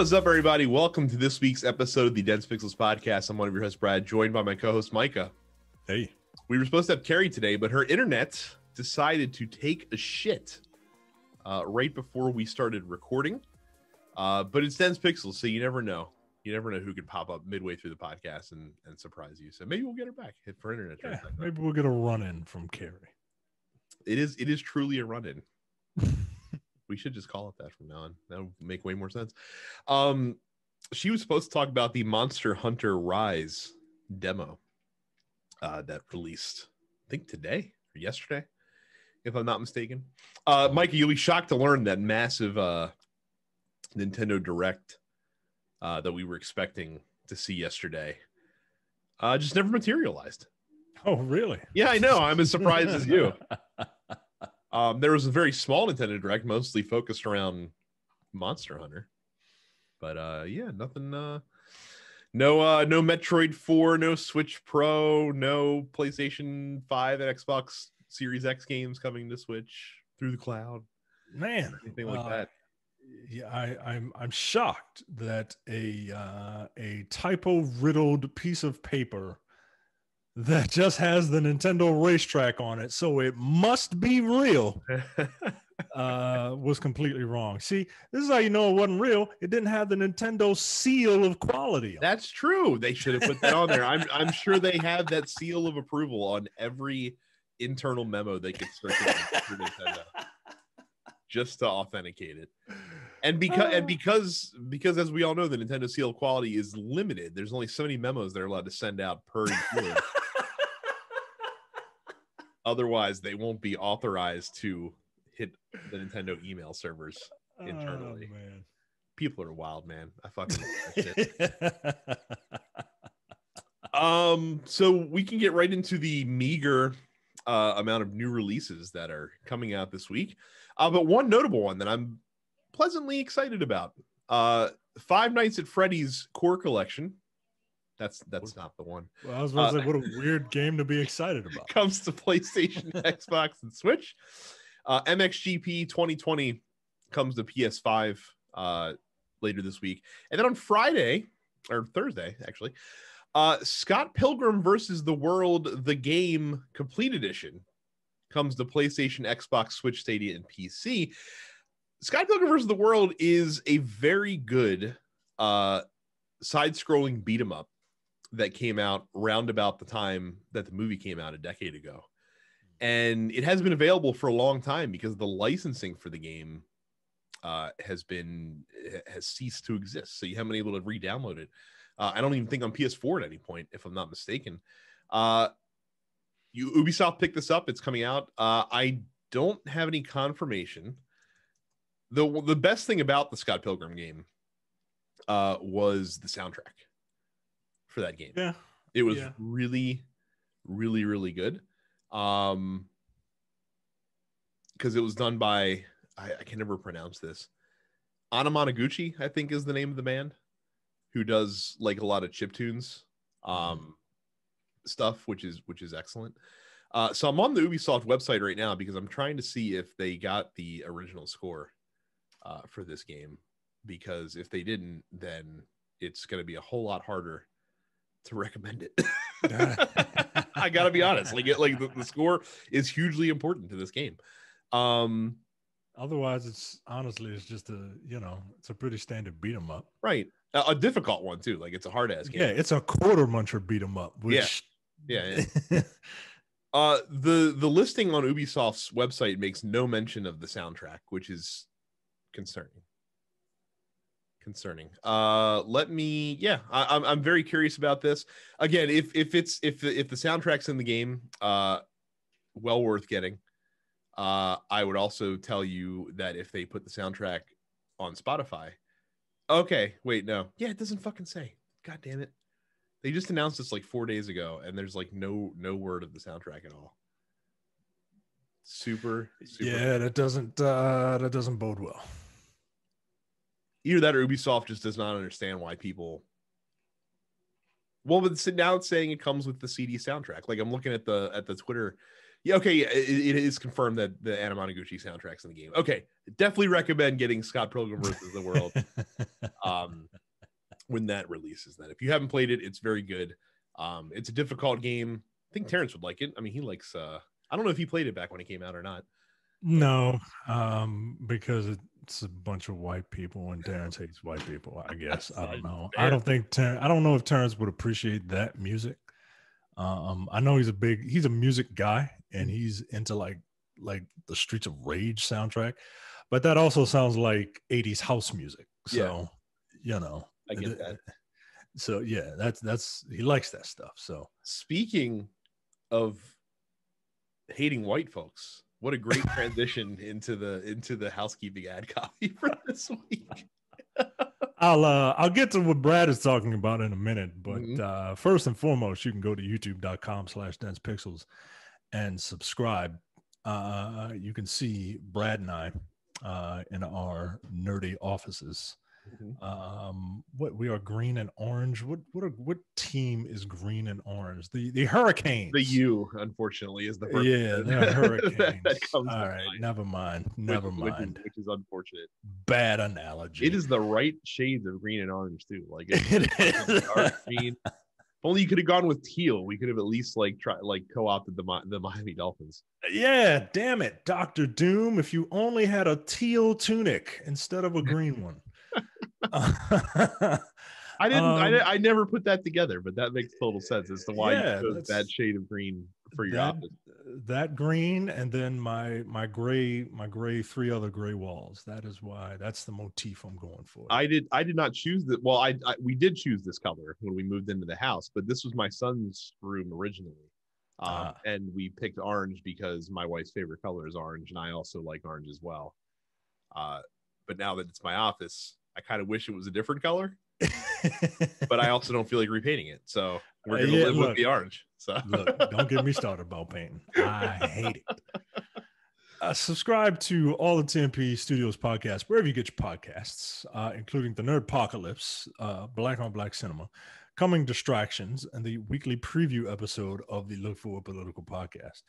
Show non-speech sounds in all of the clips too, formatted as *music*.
is up, everybody? Welcome to this week's episode of the Dense Pixels podcast. I'm one of your hosts, Brad, joined by my co-host Micah. Hey, We were supposed to have Carrie today, but her internet decided to take a shit uh, right before we started recording. Uh, but it's Dense Pixels, so you never know. You never know who could pop up midway through the podcast and, and surprise you. So maybe we'll get her back hit for internet. yeah, maybe we'll get a run in from Carrie. It is it is truly a run-in. *laughs* we should just call it that from now on. That would make way more sense. Um, she was supposed to talk about the Monster Hunter Rise demo uh, that released, I think today or yesterday, if I'm not mistaken. Uh, Mikey, you'll be shocked to learn that massive uh, Nintendo Direct uh, that we were expecting to see yesterday uh, just never materialized. Oh, really? Yeah, I know. I'm as surprised as you. *laughs* Um, there was a very small Nintendo Direct, mostly focused around Monster Hunter. But uh, yeah, nothing. Uh, no, uh, no Metroid Four, no Switch Pro, no PlayStation Five and Xbox Series X games coming to Switch through the cloud, Man, anything like uh, that. Yeah, I, I'm I'm shocked that a uh, a typo riddled piece of paper that just has the Nintendo racetrack on it, so it must be real, *laughs* uh, was completely wrong. See, this is how you know it wasn't real. It didn't have the Nintendo seal of quality. on. That's true. They should have put that on there. I'm I'm sure they have that seal of approval on every internal memo they could circulate for Nintendo just to authenticate it. And because and because because as we all know, the Nintendo seal of quality is limited. There's only so many memos they're allowed to send out per year. *laughs* Otherwise, they won't be authorized to hit the Nintendo email servers. internally. Oh, man. People are wild, man. I fucking. *laughs* Um, so we can get right into the meager uh, amount of new releases that are coming out this week. Uh, but one notable one that I'm pleasantly excited about: uh, Five Nights at Freddy's Core Collection. That's that's not the one. Well, I was about to Uh, say, what a weird game to be excited about. *laughs* Comes to PlayStation, *laughs* Xbox, and Switch. Uh, MXGP 2020 comes to PS5 uh, later this week, and then on Friday or Thursday, actually, uh, Scott Pilgrim versus the World: The Game Complete Edition comes to PlayStation, Xbox, Switch, Stadia, and PC. Scott Pilgrim versus the World is a very good uh, side-scrolling beat 'em up that came out round about the time that the movie came out a decade ago. And it has been available for a long time because the licensing for the game uh, has been has ceased to exist. So you haven't been able to re-download it. Uh, I don't even think on PS4 at any point, if I'm not mistaken. Uh, you Ubisoft picked this up. It's coming out. Uh, I don't have any confirmation. the The best thing about the Scott Pilgrim game uh, was the soundtrack for that game. Yeah. It was Yeah. really, really, really good. Um, because it was done by I, I can never pronounce this. Anamanaguchi, I think, is the name of the band who does like a lot of chip tunes, um, stuff, which is which is excellent. Uh, so I'm on the Ubisoft website right now because I'm trying to see if they got the original score uh, for this game. Because if they didn't, then it's going to be a whole lot harder to recommend it. *laughs* I gotta be honest. Like, it, like the, the score is hugely important to this game. Um, Otherwise, it's honestly, it's just a you know, it's a pretty standard beat 'em up. right, a, a difficult one too. Like, it's a hard ass game. Yeah, it's a quarter muncher beat 'em up. Which, yeah, yeah. *laughs* Uh, the the listing on Ubisoft's website makes no mention of the soundtrack, which is concerning. Concerning. Uh, let me. Yeah, I, I'm I'm very curious about this. Again, if if it's if the, if the soundtrack's in the game, uh, well worth getting. Uh, I would also tell you that if they put the soundtrack on Spotify, okay, wait, no, yeah, it doesn't fucking say. God damn it. They just announced this like four days ago, and there's like no no word of the soundtrack at all. Super, super. yeah, that doesn't uh that doesn't bode well. Either that or Ubisoft just does not understand why people. Well, but now it's saying it comes with the CD soundtrack. Like I'm looking at the at the Twitter Yeah, okay, yeah, it, it is confirmed that the Anamanaguchi soundtrack's in the game. Okay, definitely recommend getting Scott Pilgrim versus the World *laughs* um, when that releases. Then, if you haven't played it, it's very good. Um, it's a difficult game. I think Terrence would like it. I mean, he likes. uh I don't know if he played it back when it came out or not. no, um, because it's a bunch of white people and Terrence hates white people. I guess I don't know. I don't think Ter- I don't know if Terrence would appreciate that music. Um, I know he's a big he's a music guy and he's into like like the Streets of Rage soundtrack, but that also sounds like 80s house music. So you know, I get that. So yeah, that's that's he likes that stuff. So Speaking of hating white folks, what a great transition into the into the housekeeping ad copy *laughs* for this week. I'll uh I'll get to what Brad is talking about in a minute, but Mhm. uh first and foremost, you can go to youtube.com slash dense pixels and subscribe. Uh you can see Brad and I uh in our nerdy offices. Mhm. Um what we are green and orange. What what are, what team is green and orange? The the hurricanes. The U, unfortunately, is the yeah, they're *laughs* hurricanes. that comes All right, mind, never mind. Never which, mind. is, which is unfortunate. Bad analogy. It is the right shades of green and orange too. Like *laughs* it's It dark green. If only you could have gone with teal. We could have at least like try like co-opted the the Miami Dolphins. Yeah, damn it, Doctor Doom! If you only had a teal tunic instead of a *laughs* green one. *laughs* I didn't. I, Um, di- I never put that together, but that makes total sense as to why Yeah, you chose that shade of green for your that, office. that green, and then my my gray my gray three other gray walls. That is why that's the motif I'm going for. I did. I did not choose that. Well, I, I we did choose this color when we moved into the house, but this was my son's room originally, um, Ah. and we picked orange because my wife's favorite color is orange, and I also like orange as well. Uh, but now that it's my office, I kind of wish it was a different color, *laughs* but I also don't feel like repainting it. So we're Uh, gonna yeah, live look. with the orange. So Look, don't get me started about painting. I hate it. Uh, subscribe to all the TNP Studios podcasts, wherever you get your podcasts, uh, including the Nerd Apocalypse, uh, Black on Black Cinema, Coming Distractions, and the weekly preview episode of the Look Forward Political podcast.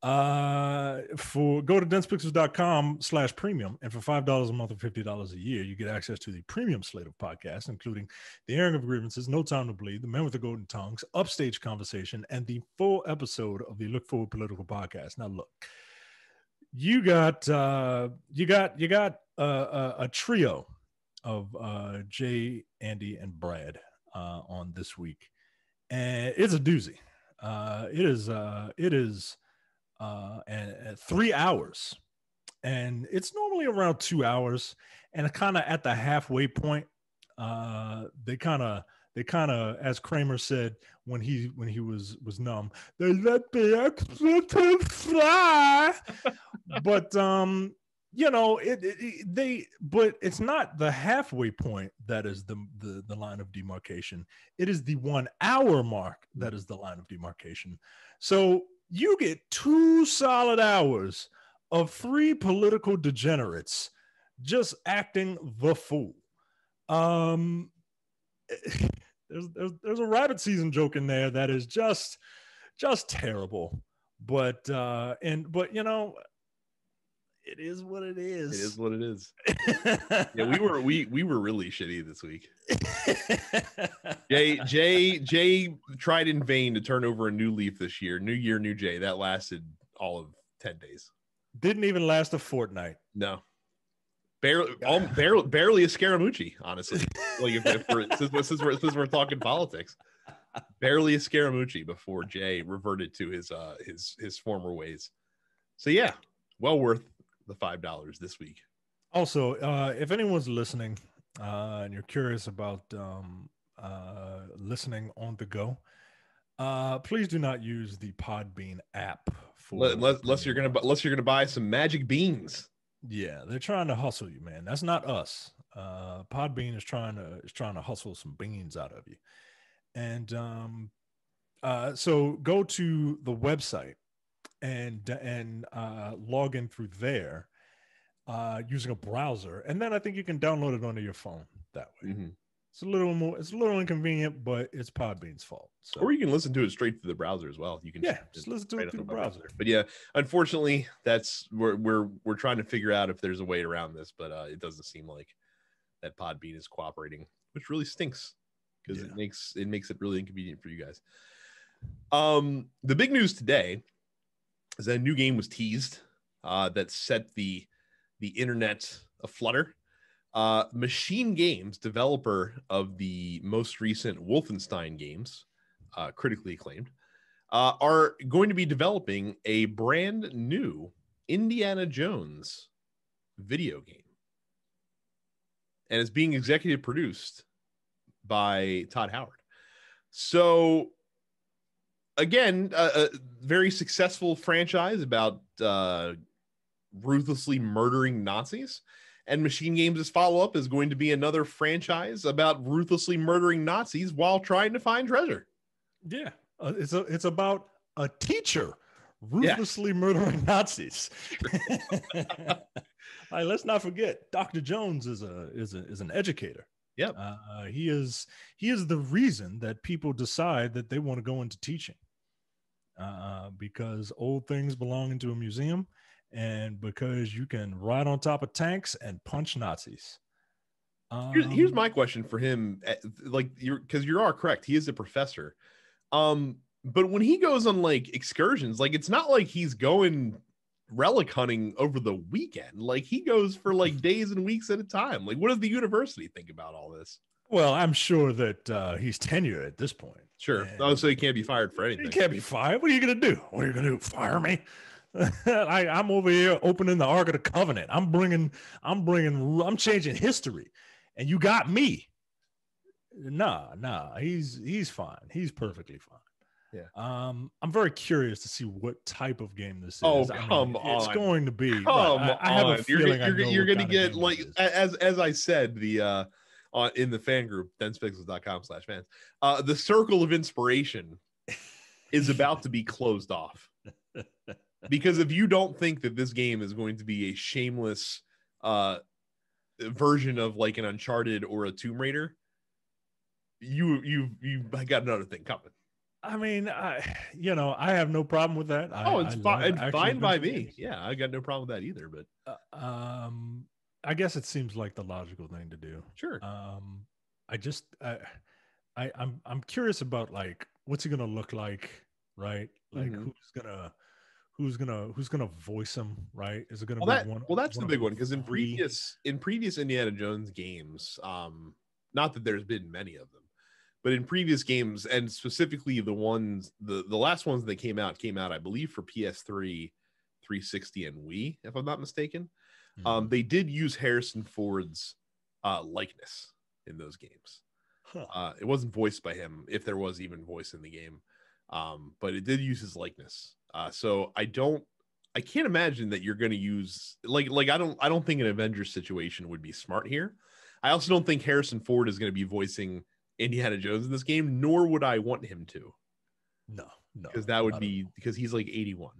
Uh, for go to densepixels.com slash premium, and for five dollars a month or fifty dollars a year, you get access to the premium slate of podcasts, including the airing of grievances, no time to bleed, the man with the golden tongues, upstage conversation, and the full episode of the Look Forward Political podcast. Now, look, you got uh, you got you got uh, a, a trio of uh, Jay, Andy, and Brad uh, on this week, and it's a doozy. Uh, it is uh, it is uh, and, three hours, and it's normally around two hours, and kind of at the halfway point uh they kind of they kind of as kramer said when he when he was was numb they let the extra fly. *laughs* But um you know it, it- it- they but it's not the halfway point that is the, the the line of demarcation. It is the one hour mark that is the line of demarcation. So you get two solid hours of three political degenerates just acting the fool. Um *laughs* there's, there's there's a rabbit season joke in there that is just just terrible. But uh and but you know it is what it is it is what it is. *laughs* Yeah, we were we we were really shitty this week. *laughs* Jay Jay Jay tried in vain to turn over a new leaf this year. New year, new Jay. That lasted all of ten days. didn't even last a fortnight No, barely, all, *laughs* barely, barely a Scaramucci. Honestly, like if, if we're, since, since we're since we're talking politics, barely a Scaramucci before Jay reverted to his uh his his former ways. So yeah, well worth the five dollars this week. Also, uh, if anyone's listening uh, and you're curious about um, uh, listening on the go, uh, please do not use the Podbean app for Unless, unless you're gonna unless you're gonna buy some magic beans. Yeah, they're trying to hustle you, man. That's not us. Uh, Podbean is trying to is trying to hustle some beans out of you, and um, uh, so go to the website and and uh, log in through there uh, using a browser, and then I think you can download it onto your phone that way. Mhm. it's a little more it's a little inconvenient, but it's Podbean's fault. So Or you can listen to it straight through the browser as well. You can yeah, just listen to right it through the browser. But yeah, unfortunately, that's we're we're we're trying to figure out if there's a way around this, but uh, it doesn't seem like that Podbean is cooperating, which really stinks because Yeah. it makes it makes it really inconvenient for you guys. Um, the big news today is a new game was teased uh, that set the the internet aflutter. Uh, Machine Games, developer of the most recent Wolfenstein games, uh, critically acclaimed, uh, are going to be developing a brand new Indiana Jones video game. And it's being executive produced by Todd Howard. So, again, a, a very successful franchise about uh, ruthlessly murdering Nazis. And Machine Games' follow up is going to be another franchise about ruthlessly murdering Nazis while trying to find treasure. Yeah, uh, it's a, it's about a teacher Yeah. ruthlessly murdering Nazis. *laughs* Like, let's not forget, Dr. Jones is a is a is an educator. Yep. Uh, he is he is the reason that people decide that they want to go into teaching. Uh, because old things belong into a museum, and because you can ride on top of tanks and punch Nazis. Here's, here's Um, my question for him. eh, Like, you're because you are correct. He is a professor. Um, but when he goes on like excursions, like it's not like he's going relic hunting over the weekend. Like he goes for like days and weeks at a time. Like, what does the university think about all this? Well, I'm sure that uh, he's tenured at this point. Sure. And- Oh, so he can't be fired for You anything. can't be fired. What are you going to do? What are you going to do? Fire me? *laughs* I, I'm over here opening the Ark of the Covenant. I'm bringing, I'm bringing, I'm changing history, and you got me. Nah, nah. He's he's fine. He's perfectly fine. Yeah. Um, I'm very curious to see what type of game this is. Oh, I mean, come It's going to be. Come right, I, I have on. a You're, you're, you're gonna get like it is. a- as as I said, the uh on in the fan group, densepixels.com slash fans, uh the circle of inspiration is about to be closed off. *laughs* Because if you don't think that this game is going to be a shameless uh version of like an Uncharted or a Tomb Raider, you you you got another thing coming. I mean, I, you know, I have no problem with that. I, oh, it's I fine, fine by me. Yeah, I got no problem with that either. But Uh, um, I guess it seems like the logical thing to do. sure, Um, I just, I, I, I'm, I'm curious about like what's he gonna look like, right? Like Mhm. who's gonna, who's gonna, who's gonna voice him, right? Is it gonna well be that one? well that's the big one because in previous in previous indiana jones games um not that there's been many of them but in previous games and specifically the ones the the last ones that came out came out i believe for ps3 360 and wii if i'm not mistaken Mhm. um they did use harrison ford's uh likeness in those games. Huh. uh it wasn't voiced by him if there was even voice in the game. Um but it did use his likeness. Uh so i don't i can't imagine that you're going to use like like i don't i don't think an avengers situation would be smart here. I also don't think harrison ford is going to be voicing indiana jones in this game nor would i want him to. No, no, because that would be because he's like 81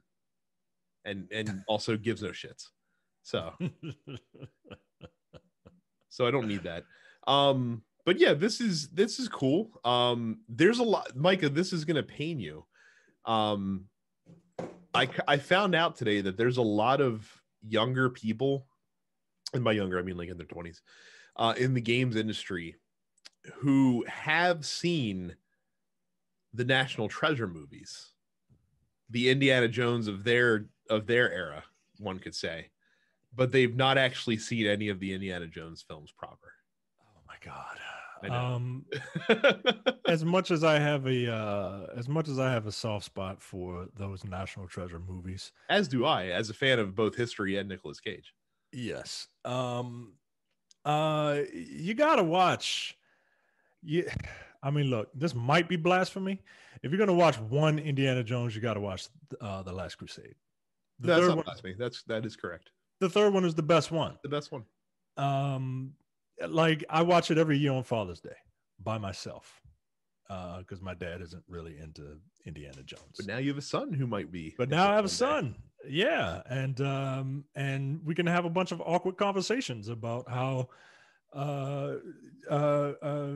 and and *laughs* also gives no shits so so I don't need that. Um, but yeah, this is this is cool. Um, there's a lot, Micah. This is gonna pain you. Um, I I found out today that there's a lot of younger people, and by younger I mean like in their twenties, uh, in the games industry, who have seen the National Treasure movies, the Indiana Jones of their of their era, one could say but they've not actually seen any of the Indiana Jones films proper. oh my god. Um, *laughs* as much as I have a uh, as much as I have a soft spot for those National Treasure movies, As do I, as a fan of both history and Nicolas Cage. yes. Um, uh, you gotta watch. Yeah, I mean, look, this might be blasphemy. If you're gonna watch one Indiana Jones, you gotta watch uh, the Last Crusade. The That's not one, blasphemy. That's that is correct. The third one is the best one. The best one. Um, like I watch it every year on Father's Day by myself, uh, because my dad isn't really into Indiana Jones. But now you have a son who might be. but now I have a son. Yeah, and um, and we can have a bunch of awkward conversations about how uh, uh, uh,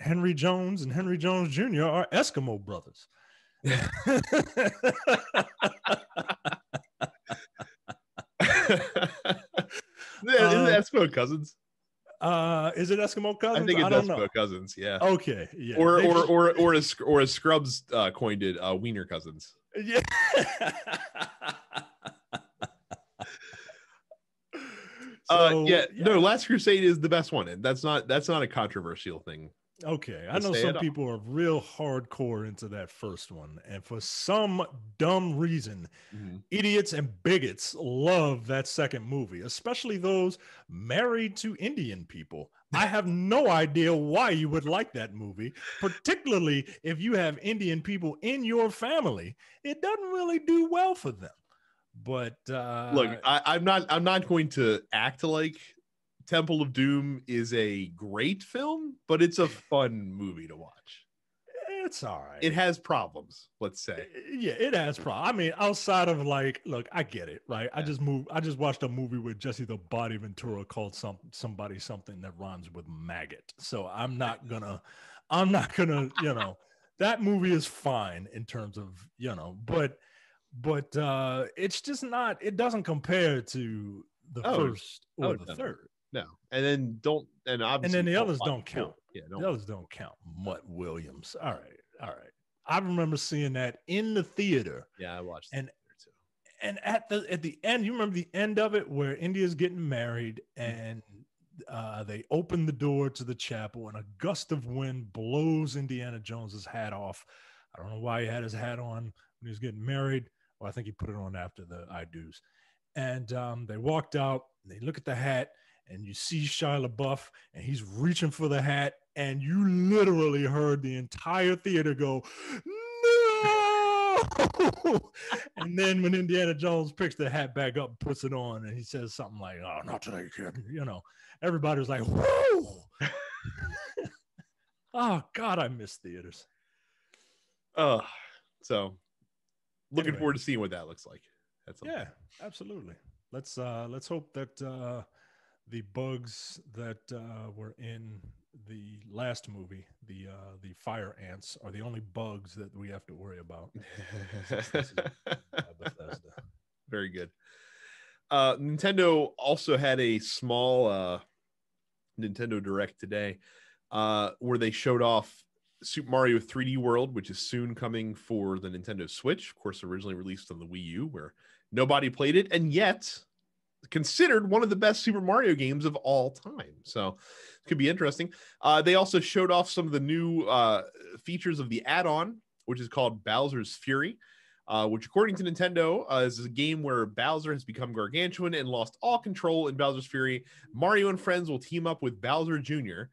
Henry Jones and Henry Jones Jr. are Eskimo brothers. *laughs* *laughs* Isn't Uh, that Eskimo cousins? uh, is it Eskimo cousins? I think it's don't Eskimo know. cousins. Yeah. Okay, yeah. or or just- or or as or as Scrubs uh, coined it, uh, Wiener cousins. yeah. *laughs* uh, So, yeah, no, Last Crusade is the best one, and that's not that's not a controversial thing. Okay, I know some it all. people are real hardcore into that first one, and for some dumb reason, idiots and bigots love that second movie, especially those married to Indian people. I have no idea why you would like that movie, particularly if you have Indian people in your family. It doesn't really do well for them. But uh, Look, I, I'm not I'm not going to act like Temple of Doom is a great film, but it's a fun movie to watch. it's all right. It has problems, let's say. yeah, it has problems. I mean, outside of like, look, I get it, right? I just moved. I just watched a movie with Jesse the Body Ventura called some somebody something that rhymes with maggot. So I'm not gonna, I'm not gonna, you know, that movie is fine in terms of you know, but but uh it's just not. It doesn't compare to the Oh, first or oh, the no. third. No, and then don't and obviously the don't others don't count. Yeah, The don't. others don't count. Mutt Williams. All right, all right. I remember seeing that in the theater. Yeah, I watched And- that too. and at the at the end, you remember the end of it where Indy's getting married and uh, they open the door to the chapel and a gust of wind blows Indiana Jones's hat off. I don't know why he had his hat on when he was getting married. Well, I think he put it on after the I do's. And um, they walked out. They look at the hat, and you see Shia LaBeouf, and he's reaching for the hat, and you literally heard the entire theater go, "No!" *laughs* and then when Indiana Jones picks the hat back up, and puts it on, and he says something like, "Oh, not today, kid," you know, everybody was like, "Whoa!" *laughs* oh God, I miss theaters. Uh, so looking Anyway. forward to seeing what that looks like. That's Yeah, absolutely. Let's uh let's hope that uh the bugs that uh were in the last movie, the uh the fire ants, are the only bugs that we have to worry about. *laughs* Very good. Uh, Nintendo also had a small uh, Nintendo Direct today uh, where they showed off Super Mario 3D World, which is soon coming for the Nintendo Switch. Of course, originally released on the Wii U, where nobody played it, and yet considered one of the best Super Mario games of all time. So it could be interesting. Uh, they also showed off some of the new uh, features of the add-on, which is called Bowser's Fury uh, which, according to Nintendo, uh, is a game where Bowser has become gargantuan and lost all control in Bowser's Fury. Mario and friends will team up with Bowser Jr.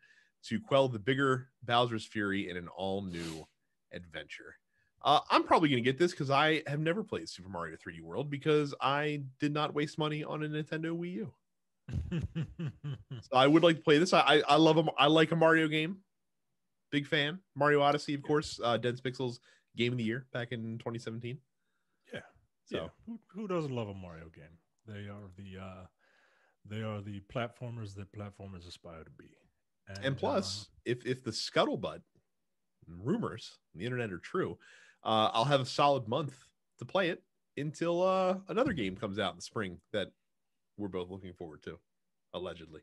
to quell the bigger Bowser's Fury in an all new adventure. Uh, I'm probably going to get this because I have never played Super Mario 3D World because I did not waste money on a Nintendo Wii U. *laughs* So I would like to play this. I I, I love a, I like a Mario game. Big fan. Mario Odyssey, of course. Uh, Dense Pixels Game of the Year back in 2017. Yeah. So yeah. Who, who doesn't love a Mario game? They are the uh they are the platformers that platformers aspire to be. and plus, if if the scuttlebutt rumors on the internet are true, uh, I'll have a solid month to play it until uh, another game comes out in the spring that we're both looking forward to, allegedly.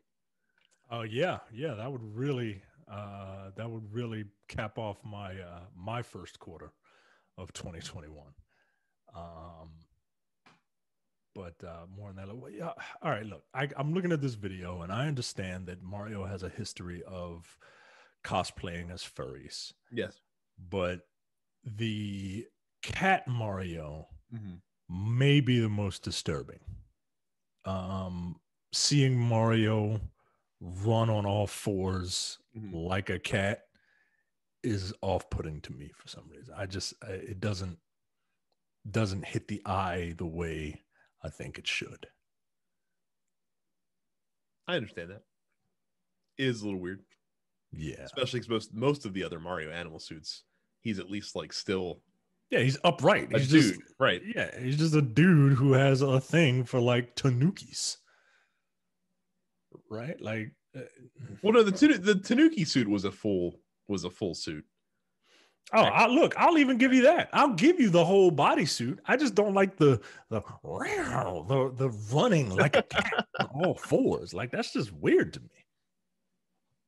Oh yeah, yeah, that would really uh that would really cap off my uh my first quarter of 2021. Um but uh more on that well, yeah all right look I, i'm looking at this video and i understand that mario has a history of cosplaying as furries Yes. but the cat mario Mm-hmm. may be the most disturbing. Um, seeing Mario run on all 4s Mhm. like a cat is off-putting to me for some reason. I just I- it doesn't doesn't hit the eye the way I think it should. I understand that. It is a little weird, Yeah, especially because most most of the other Mario animal suits, he's at least like still yeah, he's upright. He's dude, just right? yeah, he's just a dude who has a thing for like tanukis. Right? Like uh, Well, no, the Tanu- the Tanuki suit was a full was a full suit. Oh, I, look, I'll even give you that. I'll give you the whole bodysuit. I just don't like the the the, the running like a cat on all fours. Like that's just weird to me.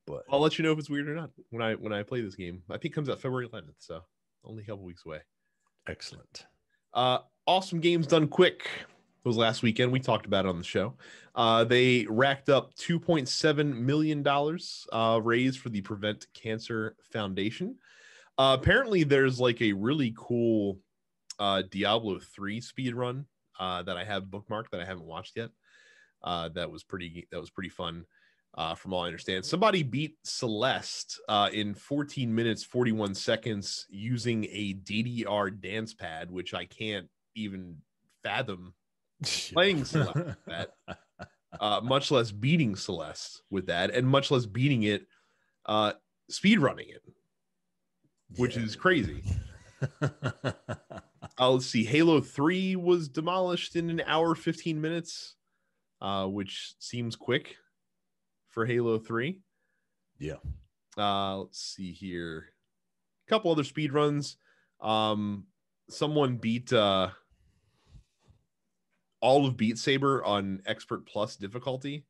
But I'll let you know if it's weird or not when I when I play this game. I think it comes out February 11th, so only a couple weeks away. excellent. Uh, awesome games done quick It was last weekend. We talked about it on the show. Uh, they racked up 2.7 million dollars uh, raised for the Prevent Cancer Foundation. Uh, apparently, there's like a really cool uh, Diablo 3 speed run uh, that I have bookmarked that I haven't watched yet. Uh, that was pretty. That was pretty fun. Uh, from all I understand, somebody beat Celeste uh, in 14 minutes 41 seconds using a DDR dance pad, which I can't even fathom *laughs* playing Celeste that, *laughs* uh, much less beating Celeste with that, and much less beating it, uh, speed running it, which Yeah. is crazy. *laughs* Uh, let's see, Halo 3 was demolished in an hour 15 minutes, uh, which seems quick for Halo 3. Yeah. Uh, let's see here. A couple other speed runs. Um, someone beat uh, all of Beat Saber on Expert Plus difficulty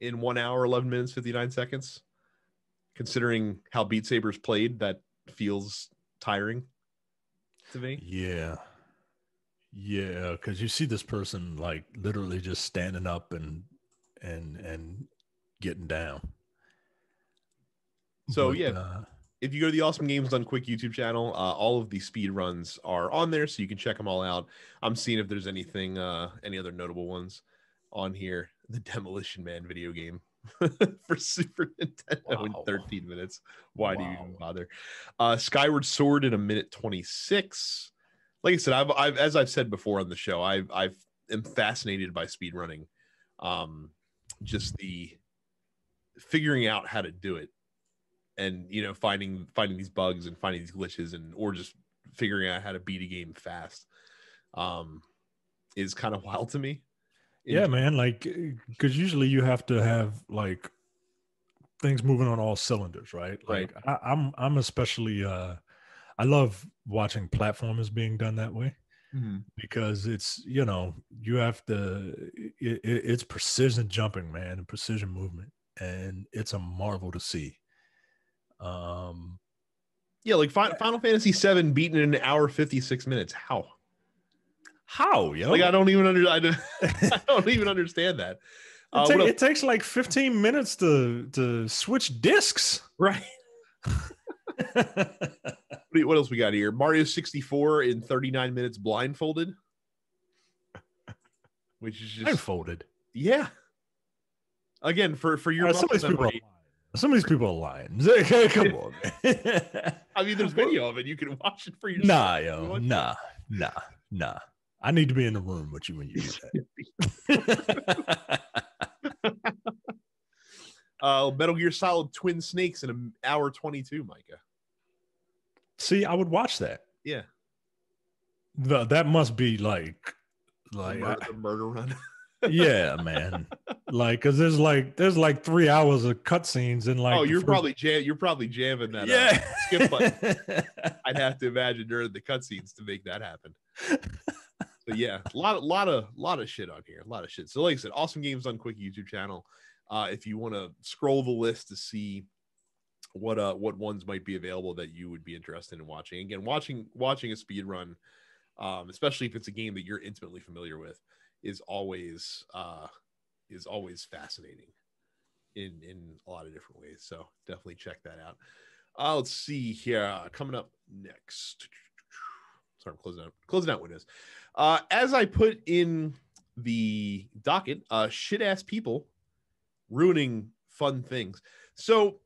in one hour, 11 minutes, 59 seconds. Considering how Beat Saber's played, that feels tiring to me. Yeah. Yeah, because you see this person like literally just standing up and and and getting down. So, But, yeah. uh, if you go to the Awesome Games Done Quick YouTube channel, uh, all of the speed runs are on there, so you can check them all out. I'm seeing if there's anything, uh, any other notable ones on here. The Demolition Man video game *laughs* for Super Nintendo in 13 minutes. Why do you even bother? Uh, Skyward Sword in a minute 26. Like I said, I've, I've as I've said before on the show, I've I've am fascinated by speed running. Um, just the figuring out how to do it and you know finding finding these bugs and finding these glitches and or just figuring out how to beat a game fast um is kind of *laughs* wild to me yeah, man, like because usually you have to have like things moving on all cylinders, right? Like I, I'm I'm especially uh I love watching platformers being done that way. because it's you know you have to it, it, it's precision jumping man and precision movement and it's a marvel to see. Um yeah like Fi- final fantasy 7 beaten in an hour 56 minutes. How? How yo? Like i don't even under I don't, *laughs* *laughs* I don't even understand that. It, uh, what, it takes like 15 minutes to to switch discs. Right. *laughs* What what else we got here? Mario 64 in 39 minutes blindfolded? Which is just blindfolded? Yeah again for for your Uh, some of these people are lying. some of these people are lying. *laughs* Come on *laughs* i mean there's video of it. You can watch it for yourself nah yo. nah nah nah. I need to be in the room with you when you do that. *laughs* Uh metal gear solid twin snakes in an hour 22 micah. See, I would watch that. yeah. The, that must be like, the like, murder, the murder run yeah, man. Like, cause there's like, there's like three hours of cutscenes and like. oh you're first- probably jam you're probably jamming that uh, yeah. skip *laughs* button. i'd have to imagine during the cutscenes to make that happen but yeah a lot of lot of lot of shit on here a lot of shit so like i said awesome games done quick youtube channel uh if you want to scroll the list to see what uh what ones might be available that you would be interested in watching again watching watching a speed run um especially if it's a game that you're intimately familiar with is always uh is always fascinating in in a lot of different ways. So definitely check that out. Uh let's see here coming up next. Sorry i'm closing out closing out windows. Uh as i put in the docket uh shit ass people ruining fun things. So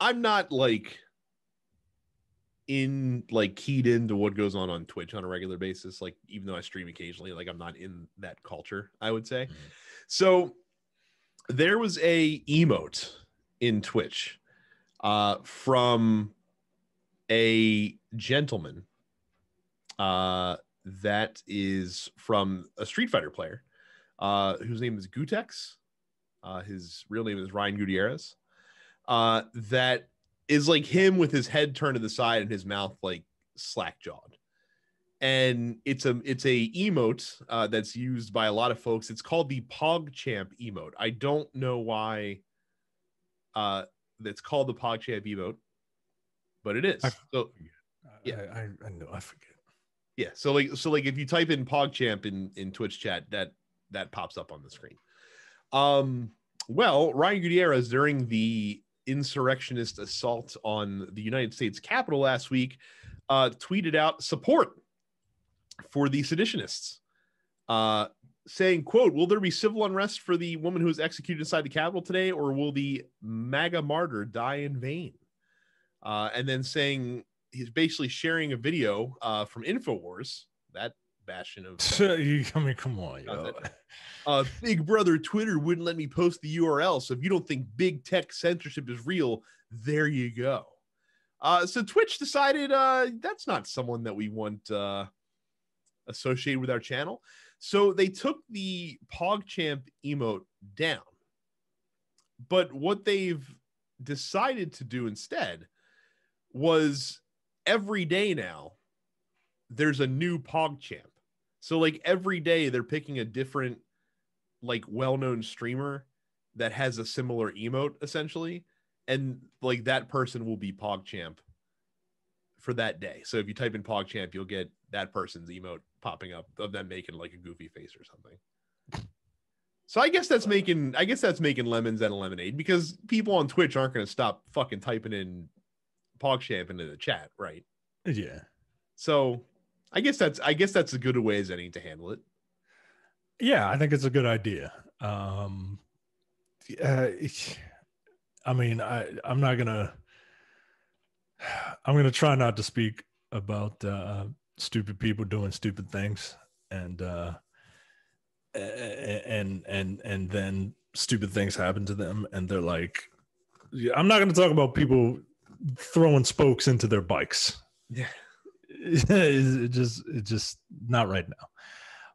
i'm not like in like keyed into what goes on on twitch on a regular basis like even though i stream occasionally like i'm not in that culture i would say Mhm. so there was a emote in twitch uh from a gentleman uh that is from a street fighter player uh whose name is Gootecks Uh, his real name is Ryan Gutierrez. Uh, that is like him with his head turned to the side and his mouth like slack jawed. And it's a it's a emote uh, that's used by a lot of folks. It's called the PogChamp emote. I don't know why uh, that's called the PogChamp emote, but it is. I- So Yeah. I, I, I know. I forget. yeah, so like so like if you type in PogChamp in in Twitch chat, that that pops up on the screen. Um, well, Ryan Gutierrez during the insurrectionist assault on the United States Capitol last week, uh, tweeted out support for the seditionists, uh, saying, "quote Will there be civil unrest for the woman who was executed inside the Capitol today, or will the MAGA martyr die in vain?" Uh, and then saying he's basically sharing a video uh, from Infowars, that bastion of *laughs* You- I mean, come on, yo. *laughs* Uh, Big Brother Twitter wouldn't let me post the URL. So if you don't think big tech censorship is real, there you go. Uh, so Twitch decided uh, that's not someone that we want uh, associated with our channel. So they took the PogChamp emote down. But what they've decided to do instead was every day now, there's a new PogChamp. So like every day they're picking a different like well-known streamer that has a similar emote essentially and like that person will be PogChamp for that day. So if you type in PogChamp you'll get that person's emote popping up of them making like a goofy face or something. So I guess that's making I guess that's making lemons and a lemonade because people on Twitch aren't going to stop fucking typing in PogChamp into the chat, right? Yeah. So I guess that's I guess that's as good a way as any to handle it. Yeah, I think it's a good idea. Um, uh, I mean, I I'm not gonna. I'm gonna try not to speak about uh, stupid people doing stupid things, and uh, and and and then stupid things happen to them, and they're like, yeah, I'm not gonna talk about people throwing spokes into their bikes. Yeah. *laughs* it just it just not right now.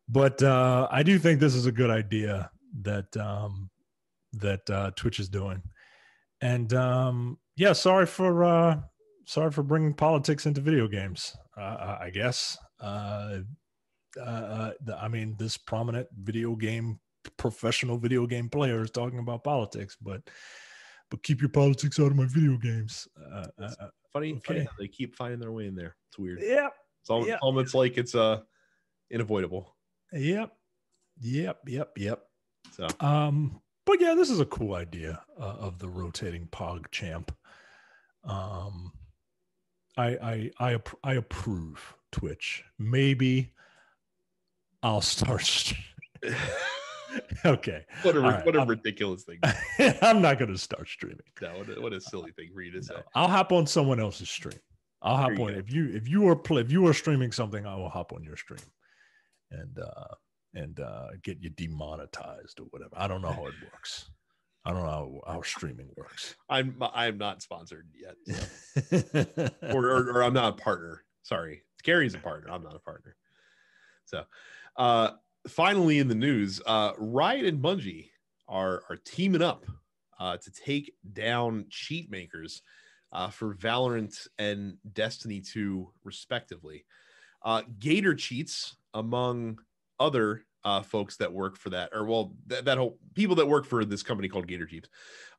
But uh i do think this is a good idea that um that uh twitch is doing. And um yeah sorry for uh sorry for bringing politics into video games uh, I- guess. Uh, uh uh, i mean this prominent video game professional video game player is talking about politics but but keep your politics out of my video games uh, uh, uh, Funny, funny Okay. how they keep finding their way in there. It's weird. yeah It's al- Yeah. almost like it's uh unavoidable. Yep. Yep. Yep. Yep. So Um, but yeah, this is a cool idea uh, of the rotating pog champ. Um, I I I I approve Twitch. Maybe I'll start. *laughs* *laughs* *laughs* okay, what a right, what a I'm- ridiculous thing. *laughs* I'm not going to start streaming. No, what a, what a silly thing for you to say. I'll hop on someone else's stream. I'll hop on go. if you if you are play if you are streaming something, I will hop on your stream, and uh and uh get you demonetized or whatever. I don't know how it works. I don't know how, how streaming works. I'm I'm not sponsored yet, so. *laughs* or, or or I'm not a partner. Sorry, Gary's a partner. I'm not a partner. So, uh, finally in the news, uh, Riot and Bungie are are teaming up uh, to take down cheat makers uh, for Valorant and Destiny 2, respectively. Uh, Gator cheats, among other uh, folks that work for that, or well, th- that whole people that work for this company called Gator Cheats,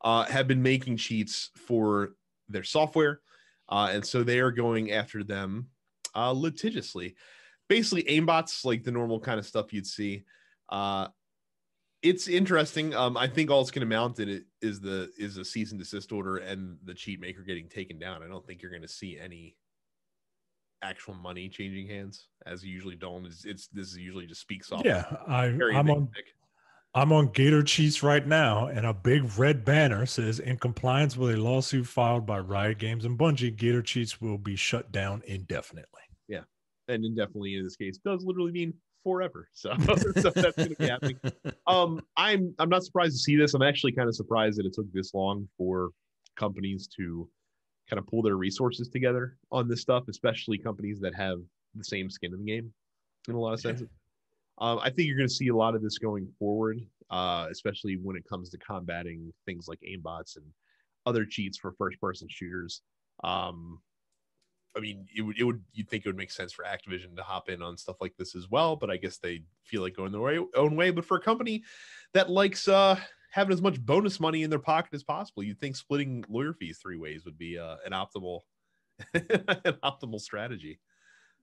uh, have been making cheats for their software, uh, and so they are going after them uh, litigiously. Basically, aimbots, like the normal kind of stuff you'd see. Uh, it's interesting. Um, I think all it's going to mount in it is the is a cease and desist order and the cheat maker getting taken down. I don't think you're going to see any actual money changing hands as you usually don't. It's, it's this is usually just speak soft. Yeah, I Very I'm on. I'm on Gator Cheats right now, and a big red banner says, "In compliance with a lawsuit filed by Riot Games and Bungie, Gator Cheats will be shut down indefinitely." And indefinitely in this case does literally mean forever. So, *laughs* so that's going to be happening. *laughs* Um, I'm I'm not surprised to see this. I'm actually kind of surprised that it took this long for companies to kind of pull their resources together on this stuff, especially companies that have the same skin in the game in a lot of senses. Um, I think you're going to see a lot of this going forward. uh, especially when it comes to combating things like aimbots and other cheats for first-person shooters. Um, I mean, it would, it would you'd think it would make sense for Activision to hop in on stuff like this as well, but I guess they feel like going their way, own way. But for a company that likes uh, having as much bonus money in their pocket as possible, you'd think splitting lawyer fees three ways would be uh, an optimal *laughs* an optimal strategy.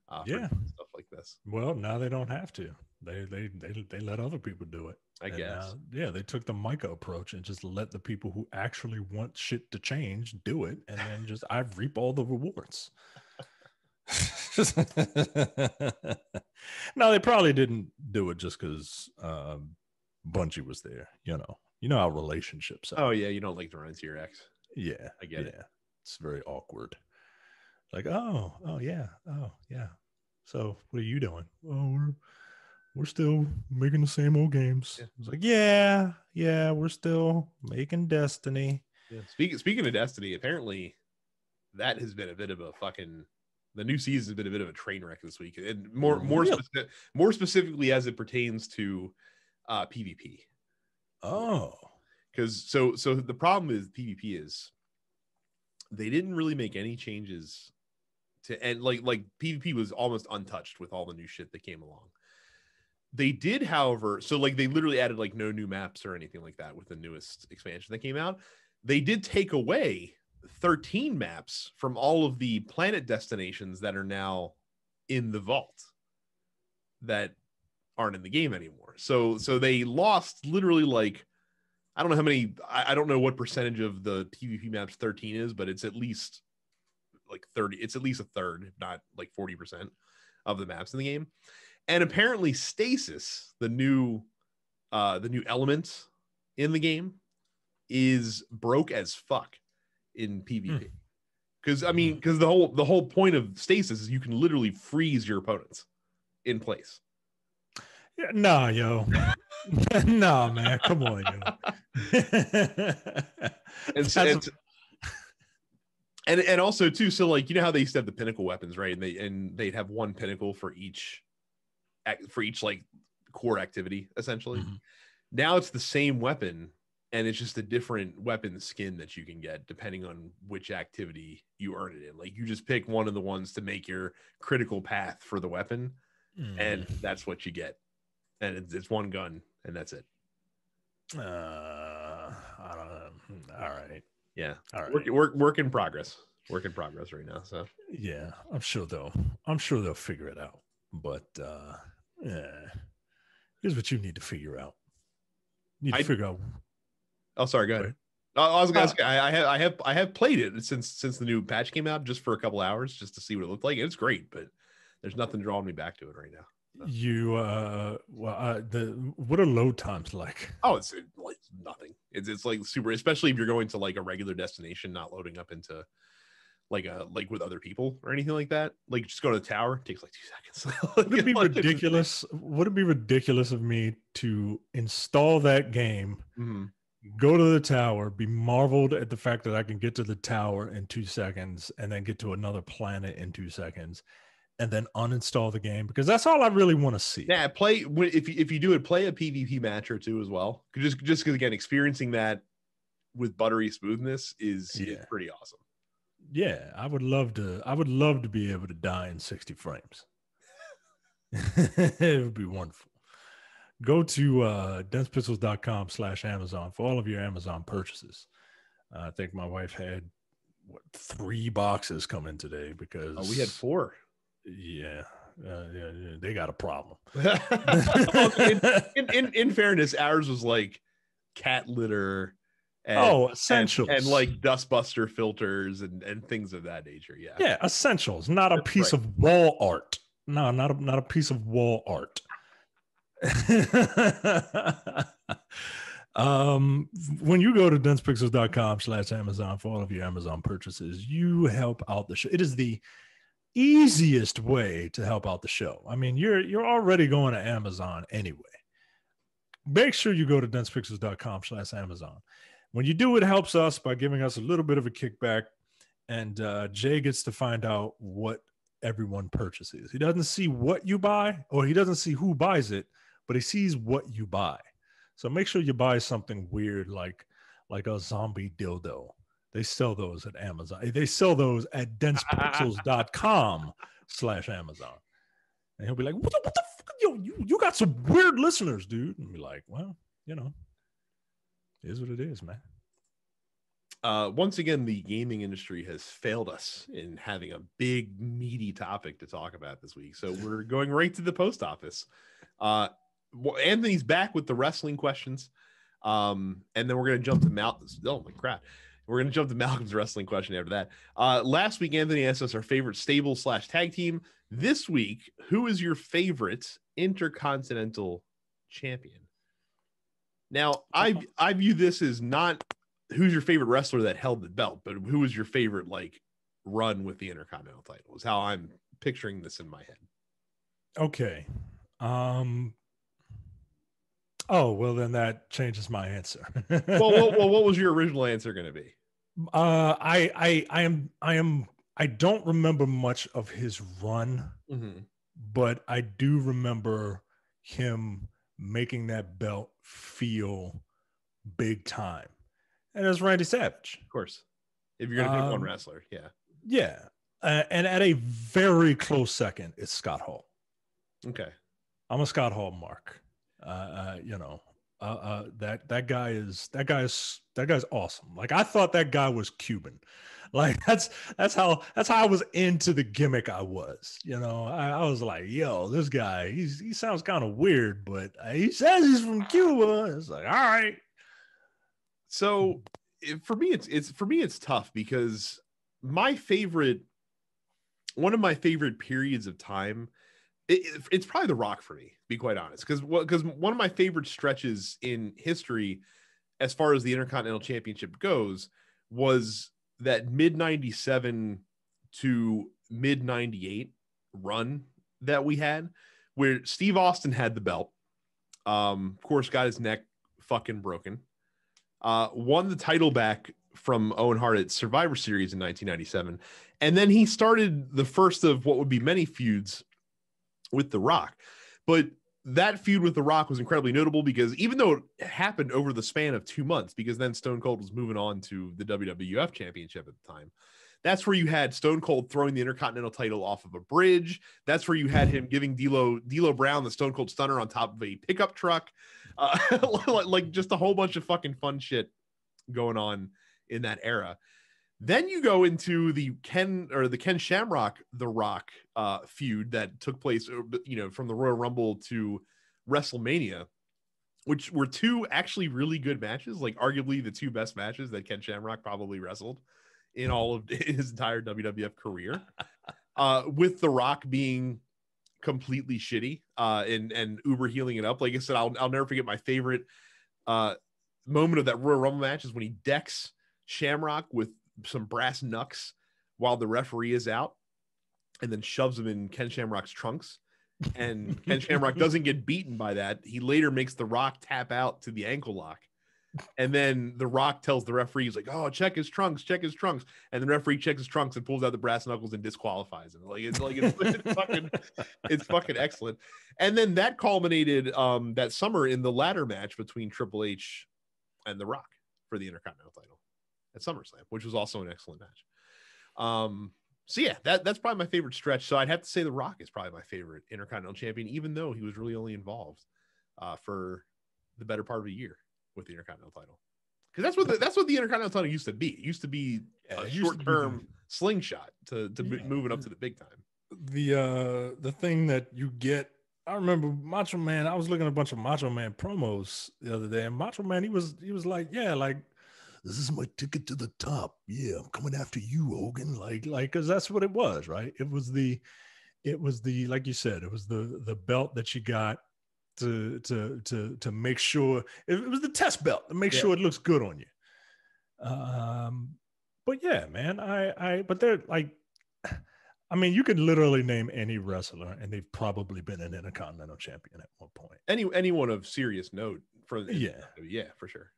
Uh, Yeah. stuff like this. Well, now they don't have to. They they they, they let other people do it. I And guess. now- yeah, they took the Micah approach and just let the people who actually want shit to change do it, and then just I reap all the rewards. *laughs* no, they probably didn't do it just because um, Bungie was there. You know, you know how relationships are. Oh yeah, you don't like to run into your ex. yeah, I get it. yeah. It's very awkward. Like, oh, oh yeah, oh yeah. So what are you doing? Oh, we're we're still making the same old games. Yeah. It's like, yeah, yeah, we're still making Destiny. Yeah. Speaking speaking of Destiny, apparently that has been a bit of a fucking the new season has been a bit of a train wreck this week, and more more Really? more specifically as it pertains to uh, PvP. Oh, Because so so the problem is PvP is they didn't really make any changes to and like like PvP was almost untouched with all the new shit that came along. They did, however, so like they literally added like no new maps or anything like that with the newest expansion that came out. They did take away 13 maps from all of the planet destinations that are now in the vault that aren't in the game anymore. So so they lost literally like I don't know how many I, I don't know what percentage of the PvP maps 13 is, but it's at least like 30, it's at least a third, if not like 40% of the maps in the game. And apparently stasis, the new uh the new element in the game is broke as fuck in PvP. Cuz I mean cuz the whole the whole point of stasis is you can literally freeze your opponents in place. yeah, nah, yo, *laughs* nah, man, come on, yo. and *laughs* so, and, and and also too so like you know how they used to have the pinnacle weapons right and they and they'd have one pinnacle for each ac- for each like core activity essentially Mhm. now it's the same weapon and it's just a different weapon skin that you can get depending on which activity you earn it in like you just pick one of the ones to make your critical path for the weapon and Mm. that's what you get and it's, it's one gun and that's it uh, I don't know. All right, yeah all right. work, work work in progress work in progress right now so Yeah, I'm sure they'll. I'm sure they'll figure it out. But uh, yeah, here's what you need to figure out. You need to I- figure out. Oh, sorry. Go ahead. Right. I I was gonna ask. I, have, I have, I have played it since since the new patch came out, just for a couple hours, just to see what it looked like. It's great, but there's nothing drawing me back to it right now. You uh, well, uh, the what are load times like? Oh, it's like nothing. It's it's like super, especially if you're going to like a regular destination, not loading up into like a like with other people or anything like that. Like just go to the tower, takes like two seconds. *laughs* Would it be *laughs* ridiculous? Would it be ridiculous of me to install that game, Mhm. go to the tower, be marveled at the fact that I can get to the tower in two seconds, and then get to another planet in two seconds, and then uninstall the game because that's all I really want to see. Yeah, play if you, if you do it, play a PvP match or two as well. Just just because again, experiencing that with buttery smoothness is, is pretty awesome. Yeah, I would love to. I would love to be able to die in 60 frames. *laughs* it would be wonderful. Go to uh, densepixels.com slash Amazon for all of your Amazon purchases. Uh, I think my wife had what three boxes come in today because Oh, we had four. yeah, uh, yeah, yeah, they got a problem. *laughs* in, in, in, in fairness, ours was like cat litter and, oh, and, essentials and like dustbuster filters and, and things of that nature. Yeah. yeah, essentials, not a piece right. of wall art. No, not a not a piece of wall art. *laughs* um, when you go to densepixels.com slash Amazon for all of your Amazon purchases, you help out the show. It is the easiest way to help out the show. I mean, you're you're already going to Amazon anyway. Make sure you go to densepixels.com slash Amazon. When you do, it helps us by giving us a little bit of a kickback. And uh, Jay gets to find out what everyone purchases. He doesn't see what you buy or he doesn't see who buys it, but he sees what you buy. So make sure you buy something weird like like a zombie dildo. They sell those at Amazon. They sell those at densepixels.com *laughs* slash Amazon. And he'll be like, what the, what the fuck? Yo, you, you got some weird listeners, dude. And be like, well, you know, it is what it is, man. Uh, once again, the gaming industry has failed us in having a big, meaty topic to talk about this week. So *laughs* we're going right to the post office. Uh, well, Anthony's back with the wrestling questions. Um, and then we're going to jump to Mal. Oh, my crap. We're going to jump to Malcolm's wrestling question after that. Uh, last week, Anthony asked us our favorite stable slash tag team. This week, who is your favorite intercontinental champion? Now, I I view this as not who's your favorite wrestler that held the belt, but who was your favorite like run with the intercontinental title? Is how I'm picturing this in my head. Okay. Um Oh, well then that changes my answer. *laughs* well, well, well, what was your original answer going to be? Uh I I I am I am I don't remember much of his run, Mm-hmm. but I do remember him making that belt feel big time. And it was Randy Savage. Of course. If you're going to pick one Um, wrestler, yeah. Yeah. Uh, and at a very close second, it's Scott Hall. Okay. I'm a Scott Hall mark. Uh, uh, you know, uh, uh, that that guy is that guy is that guy's awesome. Like I thought that guy was Cuban. *laughs* Like that's that's how that's how I was into the gimmick. I was, you know, I, I was like, yo, this guy, he's he sounds kind of weird, but he says he's from Cuba. It's like, all right, So it, for me, it's it's for me, it's tough because my favorite, one of my favorite periods of time, it, it- it's probably The Rock for me. To be quite honest, because because one of my favorite stretches in history, as far as the Intercontinental Championship goes, was that mid '97 to mid '98 run that we had, where Steve Austin had the belt. Um, of course, got his neck fucking broken uh, won the title back from Owen Hart at Survivor Series in 1997. And then he started the first of what would be many feuds with The Rock. But that feud with The Rock was incredibly notable because even though it happened over the span of two months, because then Stone Cold was moving on to the WWF Championship at the time. That's where you had Stone Cold throwing the Intercontinental title off of a bridge. That's where you had him giving D'Lo D'Lo Brown the Stone Cold Stunner on top of a pickup truck uh, *laughs* like, just a whole bunch of fucking fun shit going on in that era. Then you go into the Ken or the Ken Shamrock the Rock uh, feud that took place, uh, you know, from the Royal Rumble to WrestleMania, which were two actually really good matches, like arguably the two best matches that Ken Shamrock probably wrestled in all of *laughs* his entire WWF career. *laughs* Uh, with The Rock being completely shitty uh and and uber heeling it up like i said i'll, I'll never forget my favorite uh moment of that royal rumble match is when he decks shamrock with some brass knucks while the referee is out and then shoves them in ken shamrock's trunks. And ken shamrock *laughs* doesn't get beaten by that. He later makes the rock tap out to the ankle lock. And then the rock tells the referee he's like oh check his trunks check his trunks. And the referee checks his trunks and pulls out the brass knuckles and disqualifies him. Like it's like it's, *laughs* it's fucking it's fucking excellent. And then that culminated um that summer in the ladder match between Triple H and The Rock for the Intercontinental title at SummerSlam, which was also an excellent match. Um so yeah, that that's probably my favorite stretch. So I'd have to say The Rock is probably my favorite Intercontinental champion, even though he was really only involved uh for the better part of a year with the Intercontinental title. Because that's what the, that's what the Intercontinental title used to be. It used to be Yeah, a short term slingshot to, to Yeah. moving up to the big time. the uh the thing that you get I remember Macho Man. I was looking at a bunch of Macho Man promos the other day, and Macho Man, he was he was like, yeah, like this is my ticket to the top. Yeah, I'm coming after you, Hogan. Like, like, cause that's what it was, right? It was the, it was the, like you said, it was the the belt that you got to to to to make sure it, was the test belt to make Yeah. sure it looks good on you. Um, but yeah, man, I I but they're like. *sighs* I mean, you could literally name any wrestler, and they've probably been an intercontinental champion at one point. Any anyone of serious note for Yeah. yeah for sure.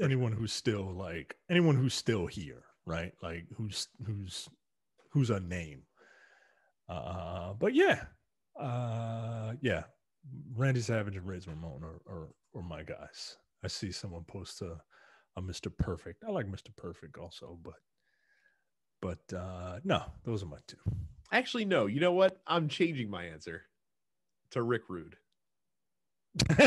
Anyone who's still like anyone who's still here, right? Like who's who's who's a name. Uh, but yeah, uh, yeah, Randy Savage and Razor Ramon are, are were my guys. I see someone post a, a Mr. Perfect. I like Mr. Perfect also, but but uh no, those are my two. Actually, no. You know what? I'm changing my answer to Rick Rude. *laughs* *laughs*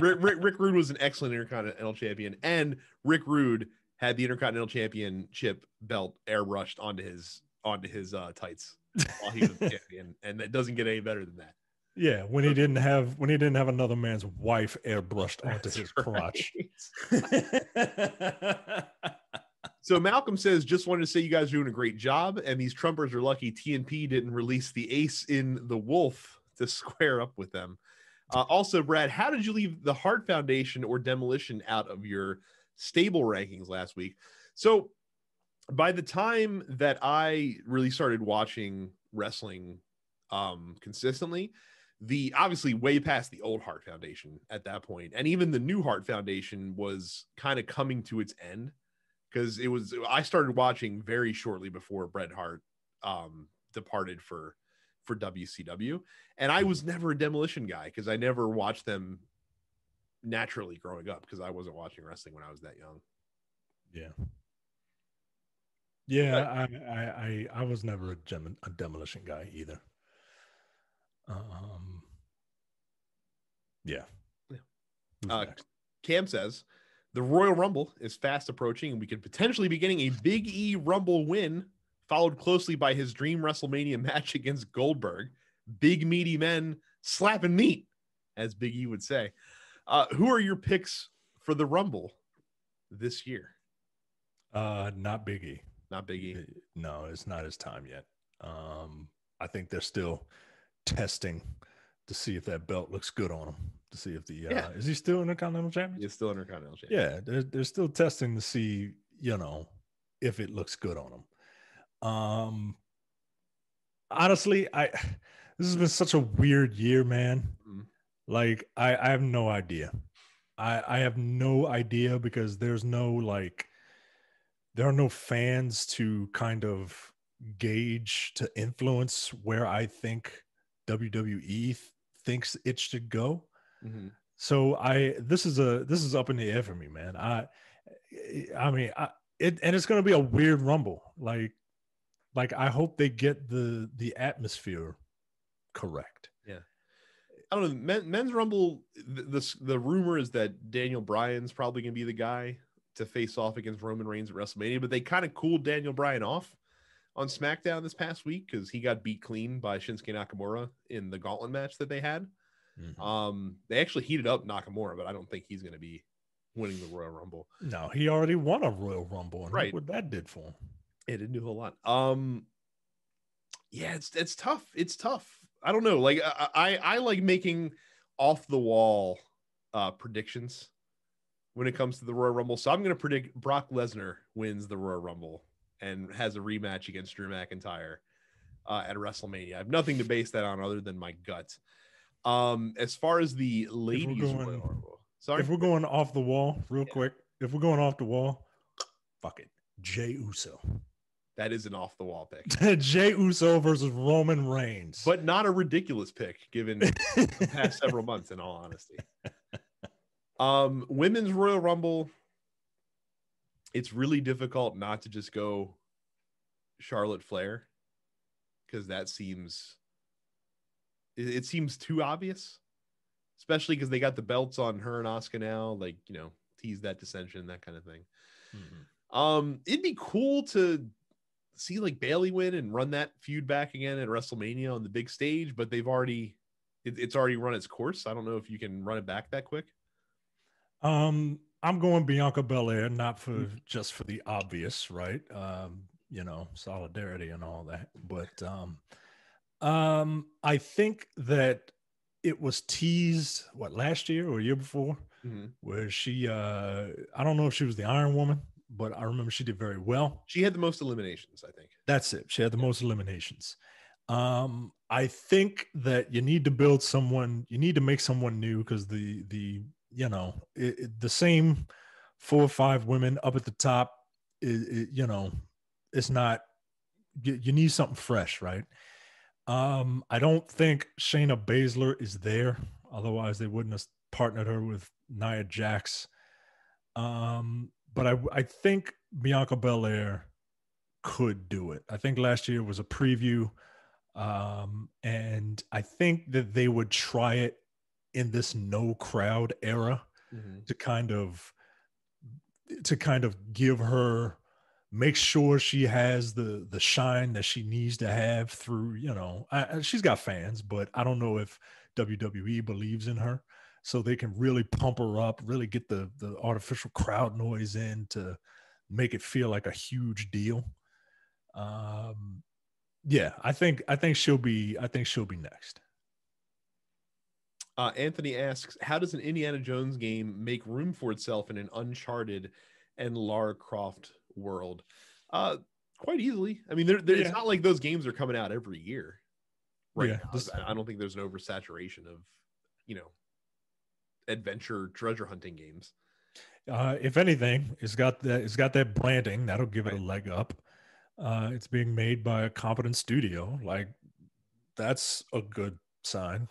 Rick, Rick, Rick Rude was an excellent Intercontinental Champion, and Rick Rude had the Intercontinental Championship belt airbrushed onto his onto his uh, tights while he was *laughs* champion, and it doesn't get any better than that. Yeah, when he didn't have when he didn't have another man's wife airbrushed onto That's his crotch. so Malcolm says, just wanted to say you guys are doing a great job, and these Trumpers are lucky TNP didn't release the ace in the wolf to square up with them. Uh, *laughs* also, Brad, how did you leave the Hart Foundation or Demolition out of your stable rankings last week? So, by the time that I really started watching wrestling um, consistently, the obviously way past the old Hart Foundation at that point, and even the new Hart Foundation was kind of coming to its end because it was. I started watching very shortly before Bret Hart um, departed for for WCW. And I was never a demolition guy because I never watched them naturally growing up because I wasn't watching wrestling when I was that young. Yeah. Yeah, I, I, I I was never a, gem, a demolition guy either. Um, yeah. yeah. Uh, Cam says the Royal Rumble is fast approaching, and we could potentially be getting a Big E Rumble win followed closely by his dream WrestleMania *laughs* match against Goldberg. Big meaty men slapping meat, as Big E would say. Uh, who are your picks for the Rumble this year? Uh, not Big E. Not Big E. No, it's not his time yet. Um, I think they're still testing to see if that belt looks good on him. To see if the uh, yeah. is he still Intercontinental Champion? He's still Intercontinental Champion. Yeah, they're they're still testing to see you know if it looks good on him. Um, honestly, I this has been such a weird year, man. Mm-hmm. Like, I I have no idea. I I have no idea because there's no like there are no fans to kind of gauge to influence where I think WWE th- thinks it should go. Mm-hmm. So I this is a this is up in the air for me, man. I I mean, I, it and it's going to be a weird rumble. Like like I hope they get the the atmosphere correct. Yeah. I don't know. Men, men's Rumble. The, the, the rumor is that Daniel Bryan's probably gonna be the guy to face off against Roman Reigns at WrestleMania, but they kind of cooled Daniel Bryan off on SmackDown this past week because he got beat clean by Shinsuke Nakamura in the Gauntlet match that they had. Mm-hmm. Um, they actually heated up Nakamura, but I don't think he's gonna be winning the Royal Rumble. No, he already won a Royal Rumble, and right. what that did for him. It didn't do a whole lot. Um, yeah, it's it's tough. It's tough. I don't know. Like I I, I like making off the wall uh, predictions when it comes to the Royal Rumble. So I'm going to predict Brock Lesnar wins the Royal Rumble and has a rematch against Drew McIntyre uh, at WrestleMania. I have nothing to base that on other than my gut. Um, as far as the ladies going, Royal sorry, if we're going off the wall, real yeah. quick, if we're going off the wall, fuck it, Jey Uso. That is an off the wall pick. *laughs* Jey Uso versus Roman Reigns. But not a ridiculous pick given *laughs* the past several months, in all honesty. Um, women's Royal Rumble. It's really difficult not to just go Charlotte Flair because that seems it, it seems too obvious, especially because they got the belts on her and Asuka now. Like you know, tease that dissension, that kind of thing. Mm-hmm. Um, it'd be cool to see like Bayley win and run that feud back again at WrestleMania on the big stage, but they've already it, it's already run its course. I don't know if you can run it back that quick. Um, I'm going Bianca Belair, not for mm-hmm. just for the obvious, right? Um, you know, solidarity and all that, but um, um, I think that it was teased what last year or year before, mm-hmm. where she uh, I don't know if she was the Iron Woman but I remember she did very well. She had the most eliminations, I think. That's it. She had the most eliminations. Um, I think that you need to build someone. You need to make someone new because the the you know it, it, the same four or five women up at the top. It, you know, it's not. You, you need something fresh, right? Um, I don't think Shayna Baszler is there. Otherwise, they wouldn't have partnered her with Nia Jax. Um, but I I think Bianca Belair could do it. I think last year was a preview. Um, and I think that they would try it in this no crowd era mm-hmm. to kind of to kind of give her make sure she has the the shine that she needs to have through you know I, she's got fans but i don't know if wwe believes in her so they can really pump her up really get the the artificial crowd noise in to make it feel like a huge deal um yeah i think i think she'll be i think she'll be next uh, Anthony asks, "How does an Indiana Jones game make room for itself in an Uncharted and Lara Croft world?" Uh, quite easily. I mean, yeah. it's not like those games are coming out every year, right? Yeah, this, I don't think there's an oversaturation of, you know, adventure treasure hunting games. Uh, if anything, it's got that it's got that branding that'll give it a leg up. Uh, it's being made by a competent studio. Like that's a good sign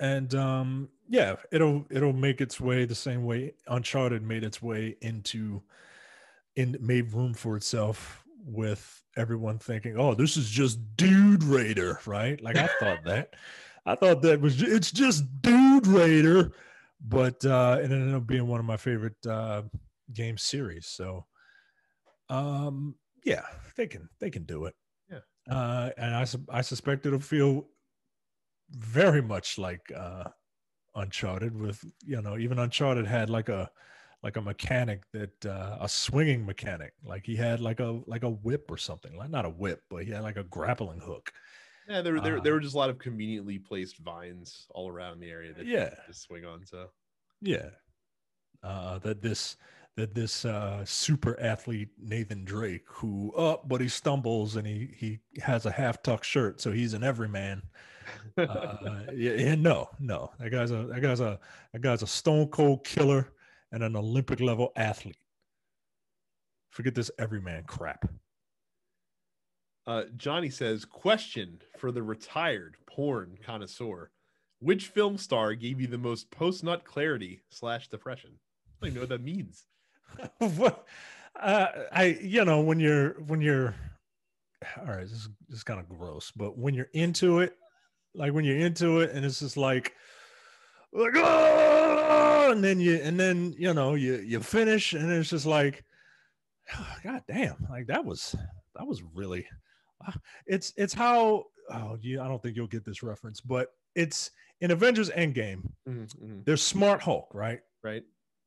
and um, yeah, it'll it'll make its way the same way Uncharted made its way into in made room for itself with everyone thinking, "Oh, this is just Dude Raider," right? Like I thought that. *laughs* I thought that was it's just Dude Raider, but uh, it ended up being one of my favorite uh, game series. So, um, yeah, they can they can do it. Yeah, uh, and I I suspect it'll feel very much like uh uncharted with you know even uncharted had like a like a mechanic that uh, a swinging mechanic like he had like a like a whip or something like not a whip but he had like a grappling hook yeah there, there, uh, there were just a lot of conveniently placed vines all around the area that yeah just swing on so yeah uh that this that this uh, super athlete Nathan Drake, who up, oh, but he stumbles and he he has a half tuck shirt, so he's an everyman. uh, *laughs* yeah, yeah, no, no, that guy's a that guy's a that guy's a stone cold killer and an Olympic level athlete. Forget this everyman crap. Uh, Johnny says, question for the retired porn connoisseur: Which film star gave you the most post nut clarity slash depression? I don't even know what that means. *laughs* what uh, I you know when you're when you're all right, this is, this is kind of gross, but when you're into it, like when you're into it, and it's just like like oh, and then you and then you know you you finish, and it's just like oh, god damn, like that was that was really *sighs* it's it's how oh you I don't think you'll get this reference, but it's in Avengers Endgame. Mm-hmm, mm-hmm. There's Smart Hulk, right? Right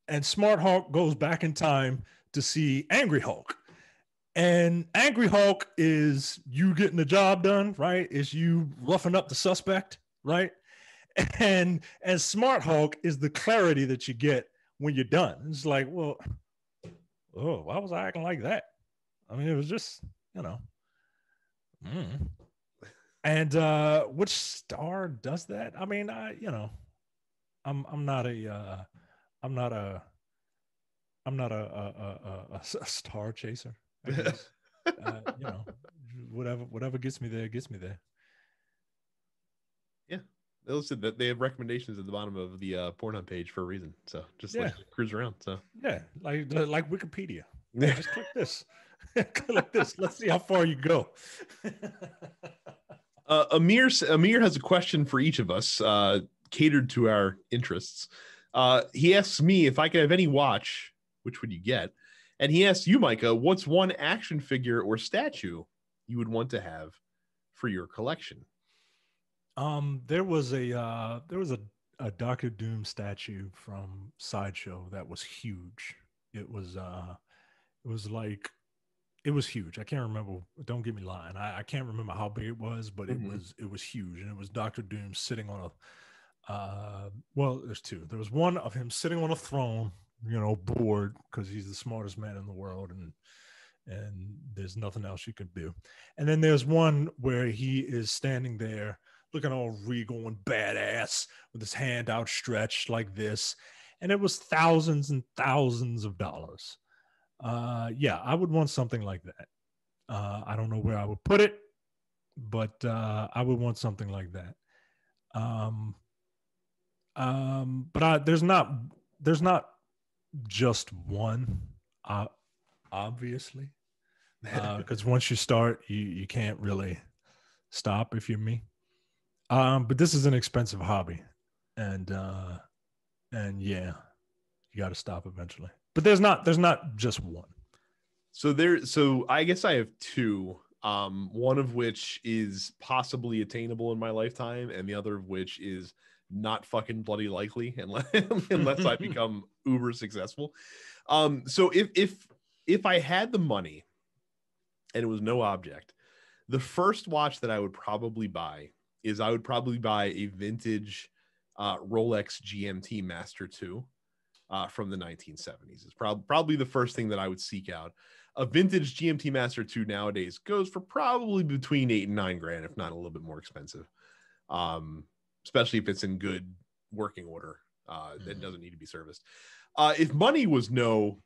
and Smart Hulk goes back in time to see Angry Hulk. And Angry Hulk is you getting the job done, right? Is you roughing up the suspect, right? *laughs* And and Smart Hulk is the clarity that you get when you're done. It's like, well, oh, why was I acting like that? I mean, it was just, you know. Mm. And uh which star does that? I mean, I, you know, I'm I'm not a uh I'm not a I'm not a a, a, a, a star chaser. *laughs* uh, you know, whatever whatever gets me there gets me there. Yeah, they listed that they have recommendations at the bottom of the uh, Pornhub page for a reason. So just yeah. like cruise around. So yeah, like like Wikipedia. Yeah. Just click this. *laughs* click this. Let's see how far you go. *laughs* uh, Amir Amir has a question for each of us, uh, catered to our interests. Uh, he asks me if I could have any watch, which would you get? And he asks you, Micah, what's one action figure or statue you would want to have for your collection? Um, there was a uh, there was a, a Doctor Doom statue from Sideshow that was huge. It was uh, it was like it was huge. I can't remember. Don't get me lying. I, I can't remember how big it was, but mm-hmm. it was it was huge, and it was Doctor Doom sitting on a uh, well, there's two. There was one of him sitting on a throne, you know, bored because he's the smartest man in the world, and and there's nothing else you can do. And then there's one where he is standing there, looking all regal and badass, with his hand outstretched like this, and it was thousands and thousands of dollars. Uh, yeah, I would want something like that. Uh, I don't know where I would put it, but uh, I would want something like that. Um, Um, but I, there's not there's not just one, uh, obviously, because uh, *laughs* once you start, you you can't really stop if you're me. Um, but this is an expensive hobby, and uh, and yeah, you got to stop eventually. But there's not there's not just one. So there, so I guess I have two. Um, one of which is possibly attainable in my lifetime, and the other of which is not fucking bloody likely *laughs* unless unless I *laughs* become uber successful. Um, so if if if I had the money and it was no object, the first watch that I would probably buy is I would probably buy a vintage uh, Rolex GMT Master 2 uh, from the 1970s. It's prob- probably the first thing that I would seek out. A vintage GMT Master 2 nowadays goes for probably between eight and nine grand, if not a little bit more expensive. Um, especially if it's in good working order. Uh, mm-hmm. It doesn't need to be serviced. Uh, if money was no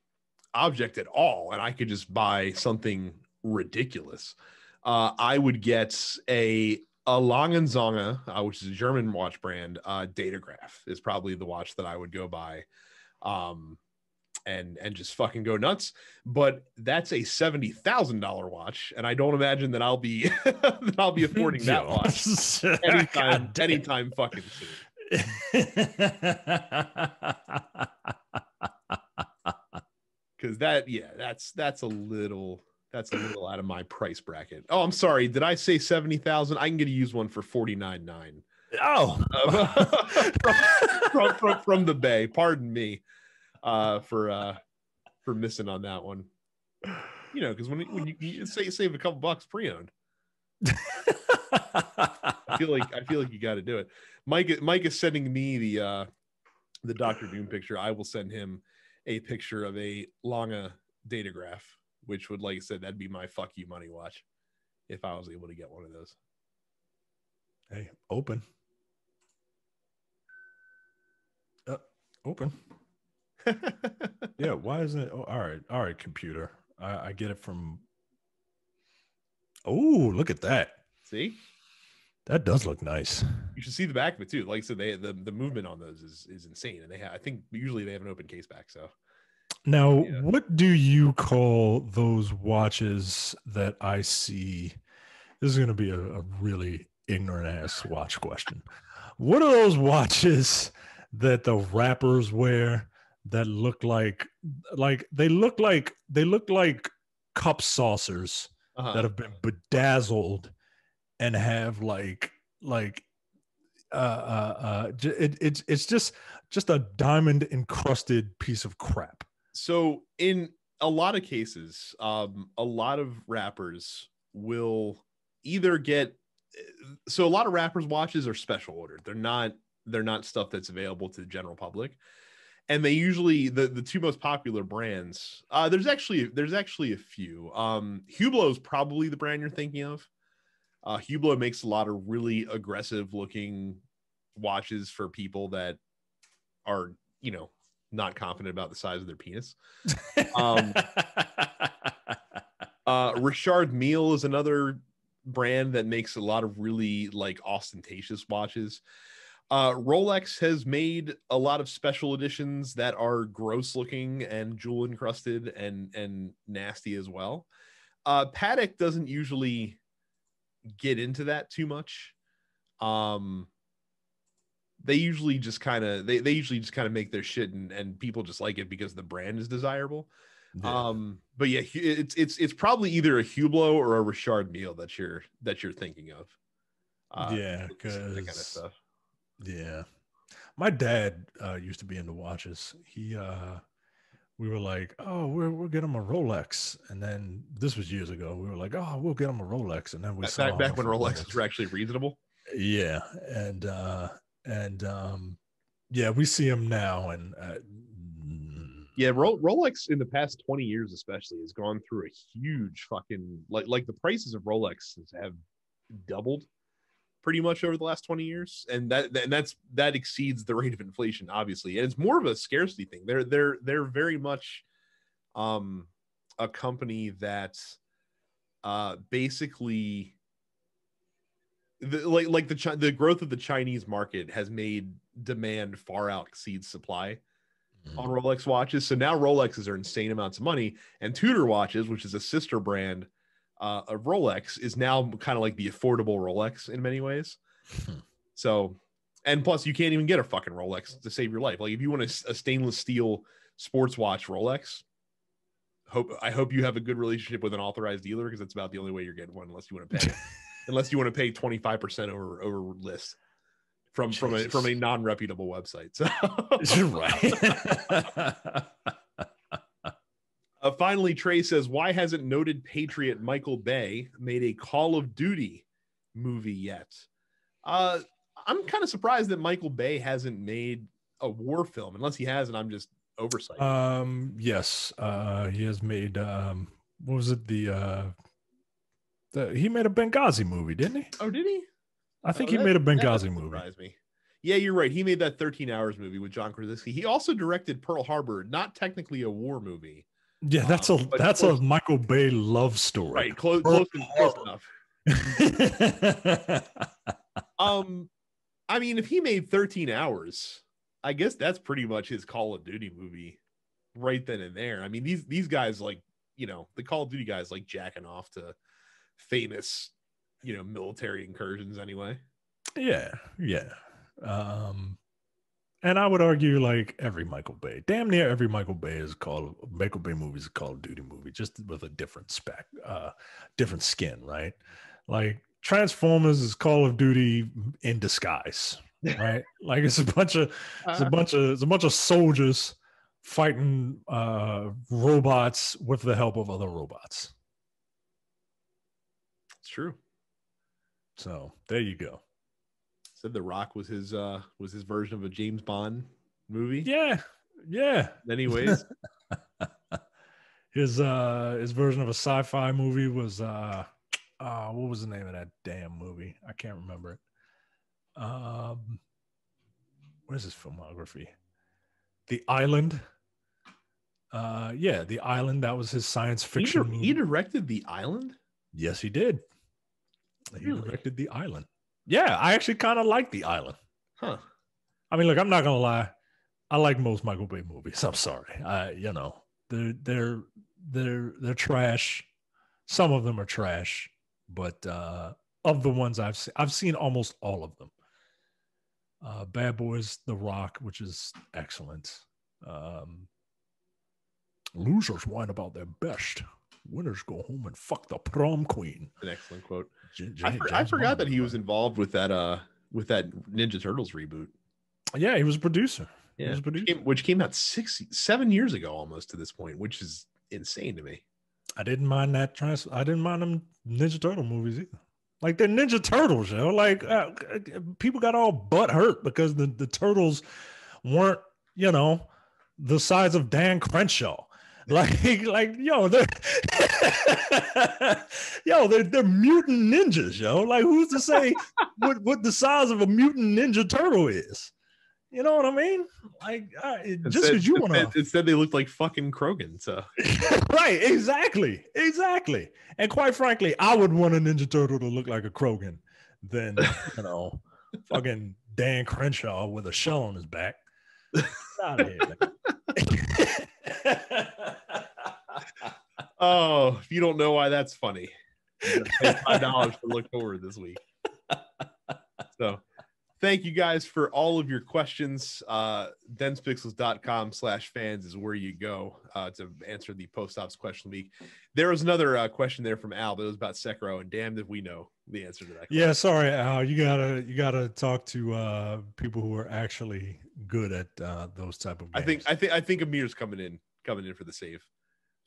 object at all, and I could just buy something ridiculous, uh, I would get a a Lange und Söhne, uh, which is a German watch brand. Uh, Datograph is probably the watch that I would go buy. Um, and and just fucking go nuts. But that's a seventy thousand dollar watch, and I don't imagine that I'll be *laughs* that I'll be *laughs* affording that watch *laughs* anytime anytime fucking soon. Because that, yeah, that's that's a little that's a little out of my price bracket. Oh, I'm sorry. Did I say seventy thousand? I can get to use one for forty nine nine. Oh, *laughs* from, from, from, from the Bay. Pardon me uh, for uh, for missing on that one. You know, because when when you, you say save a couple bucks pre-owned, I feel like I feel like you got to do it. Mike Mike is sending me the uh, the Doctor Doom picture. I will send him a picture of a Lange datograph, which would, like I said, that'd be my fuck you money watch if I was able to get one of those. Hey, open. Open *laughs* yeah, why isn't it? Oh, all right, all right, computer. I, I get it from. Oh, look at that! See, that does look nice. You should see the back of it too. Like I said, they the, the movement on those is is insane, and they have, I think usually they have an open case back. So now, yeah. what do you call those watches that I see? This is going to be a, a really ignorant ass watch question. What are those watches that the rappers wear that look like like they look like they look like cup saucers uh-huh. that have been bedazzled and have like like uh uh, uh it, it's it's just just a diamond encrusted piece of crap so in a lot of cases um a lot of rappers will either get so a lot of rappers watches are special ordered they're not they're not stuff that's available to the general public. And they usually the the two most popular brands uh there's actually there's actually a few. Um hublot is probably the brand you're thinking of. Uh hublot makes a lot of really aggressive looking watches for people that are you know not confident about the size of their penis. Um *laughs* uh richard mille is another brand that makes a lot of really like ostentatious watches uh, Rolex has made a lot of special editions that are gross looking and jewel encrusted and and nasty as well. Uh, Patek doesn't usually get into that too much. Um, they usually just kind of they, they usually just kind of make their shit and, and people just like it because the brand is desirable. Yeah. Um, but yeah, it's it's it's probably either a Hublot or a Richard Mille that you're that you're thinking of. Uh, yeah, because that kind of stuff. Yeah. My dad uh, used to be into watches. He, uh, we were like, oh, we're, we'll get him a Rolex. And then this was years ago. We were like, oh, we'll get him a Rolex. And then we back, saw back when Rolexes were actually reasonable. Yeah. And, uh, and, um, yeah, we see him now. And, uh, yeah, Rolex in the past 20 years, especially, has gone through a huge fucking like like the prices of Rolexes have doubled pretty much over the last 20 years and that and that's that exceeds the rate of inflation obviously. And it's more of a scarcity thing. They're they're they're very much um a company that uh basically the, like like the the growth of the Chinese market has made demand far out exceeds supply on Rolex watches. So now Rolexes are insane amounts of money, and Tudor watches, which is a sister brand uh, of Rolex, is now kind of like the affordable Rolex in many ways. Hmm. so, and plus, you can't even get a fucking Rolex to save your life. Like if you want a, a stainless steel sports watch Rolex. Hope I hope you have a good relationship with an authorized dealer because that's about the only way you're getting one, unless you want to pay, *laughs* unless you want to pay twenty five percent over over list from from a from a non reputable website. So *laughs* right. *laughs* Uh, finally, Trey says, "Why hasn't noted patriot Michael Bay made a Call of Duty movie yet?" Uh, I'm kind of surprised that Michael Bay hasn't made a war film, unless he has, and I'm just oversight. um. Yes. Uh. He has made. Um. What was it? The. Uh. The, he made a Benghazi movie, didn't he? oh, did he? I think Oh, he that- made a Benghazi movie. surprise me. Yeah, you're right. He made that 13 Hours movie with John Krasinski. He also directed Pearl Harbor, not technically a war movie, Yeah, that's a Uh, but that's close- a Michael Bay love story. right? Close, close, close enough. *laughs* Um, I mean, if he made 13 hours, I guess that's pretty much his Call of Duty movie, right then and there. I mean, these these guys like you know the Call of Duty guys like jacking off to famous you know military incursions anyway. yeah, yeah. Um, and I would argue like every Michael Bay, damn near every Michael Bay is called Michael Bay movie is a Call of Duty movie, just with a different spec, uh, different skin, right? Like Transformers is Call of Duty in disguise, right? *laughs* like it's a bunch of it's a bunch of it's a bunch of soldiers fighting uh robots with the help of other robots. It's true. So there you go. Said The Rock was his uh was his version of a James Bond movie. Yeah, yeah. Anyways, *laughs* His uh his version of a sci-fi movie was uh uh what was the name of that damn movie? I can't remember it. Um what is his filmography? The Island. Uh yeah, The Island, that was his science he, fiction. dir- he directed The Island. Yes, he did. He Really? directed The Island. Yeah, I actually kind of like The Island. Huh. I mean, look, I'm not gonna lie. I like most Michael Bay movies. I'm sorry. I, you know, they're they're they're they're trash. Some of them are trash, but uh, of the ones I've seen, I've seen almost all of them. Uh, Bad Boys, The Rock, which is excellent. Um, losers whine about their best. Winners go home and fuck the prom queen. An excellent quote. J- I, J- for- I forgot Bond, that he was involved with that uh with that Ninja Turtles reboot. Yeah, he was a producer. He Yeah, was a which came, which came out six seven years ago almost to this point, which is insane to me. I didn't mind that trans. I didn't mind them Ninja Turtle movies either. Like they're Ninja Turtles, yo. Like uh, uh, people got all butt hurt because the the turtles weren't, you know, the size of Dan Crenshaw. *laughs* Like, like, yo, they're *laughs* yo, they're they're mutant ninjas, yo. Like, who's to say what what the size of a mutant ninja turtle is? You know what I mean? Like, uh, just because you want to instead, they looked like fucking Krogan. So *laughs* right, exactly, exactly. And quite frankly, I would want a Ninja Turtle to look like a Krogan than you know, fucking Dan Crenshaw with a shell on his back. Get out of here, man. *laughs* oh, if you don't know why that's funny, pay five dollars to look forward this week. So thank you guys for all of your questions. Uh densepixels.com slash fans is where you go uh, to answer the post ops question week. There was another uh, question there from Al, but it was about Sekiro, and damned if we know the answer to that. yeah, sorry, Al. You gotta you gotta talk to uh, people who are actually good at uh, those type of Games. I think I think I think Amir's coming in coming in for the save.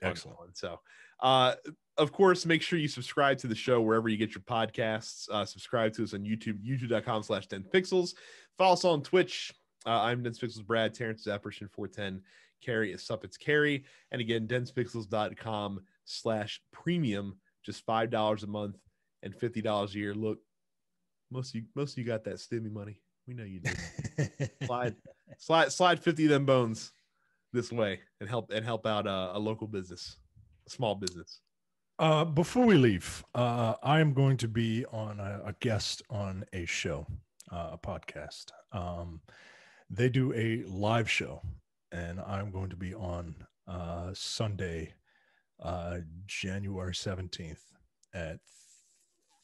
excellent. So, uh, of course, make sure you subscribe to the show wherever you get your podcasts. Uh, subscribe to us on YouTube, youtube.com slash dense pixels. Follow us on Twitch. Uh, I'm Dense Pixels Brad, Terrence is Apparition 410, Carrie is Suppets Carrie. And again, densepixels.com slash premium, just $5 a month and $50 a year. Look, most of you, most of you got that stimmy money. We know you do. *laughs* slide, slide, slide 50 of them bones this way and help and help out a, a local business, small business. Uh, before we leave, uh, I am going to be on a, a guest on a show, uh, a podcast. Um, they do a live show, and I'm going to be on uh, Sunday, uh, January 17th at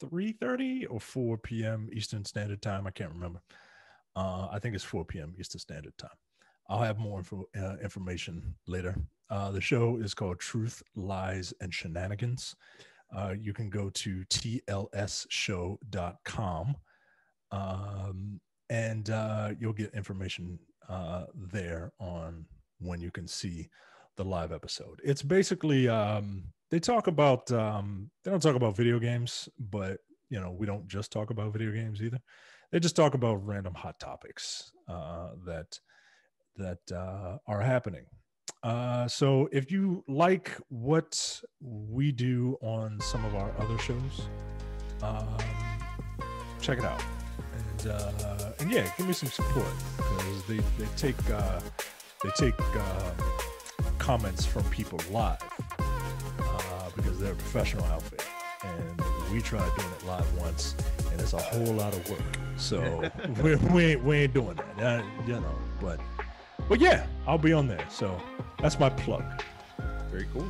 3.30 or 4 p.m. Eastern Standard Time. I can't remember. Uh, I think it's 4 p.m. Eastern Standard Time. I'll have more info, information later. Uh, the show is called Truth, Lies, and Shenanigans. Uh, you can go to tlsshow.com um, and uh, you'll get information uh, there on when you can see the live episode. It's basically, um, they talk about, um, they don't talk about video games, but you know, we don't just talk about video games either. They just talk about random hot topics uh, that that uh, are happening. Uh, so if you like what we do on some of our other shows, um, check it out. And, uh, and yeah, give me some support because they, they take uh, they take uh, comments from people live uh, because they're a professional outfit, and we tried doing it live once, and it's a whole lot of work. So *laughs* we, we ain't we ain't doing that, uh, you know. But but yeah, I'll be on there. So that's my plug. Very cool.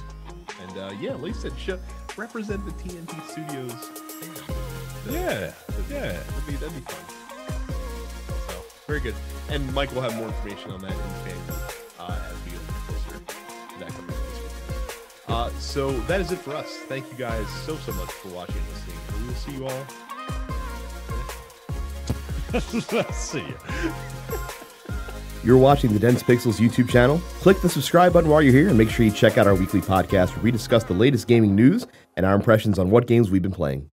And uh, yeah, like I said, show, represent the TNP Studios. Yeah, yeah. That'd be, that'd be fun. So, very good. And Mike will have more information on that in January uh, as we get closer to that coming this weekend. Uh, so that is it for us. Thank you guys so, so much for watching and listening. And we will see you all. *laughs* Let's see you. *laughs* You're watching the Dense Pixels YouTube channel. Click the subscribe button while you're here and make sure you check out our weekly podcast where we discuss the latest gaming news and our impressions on what games we've been playing.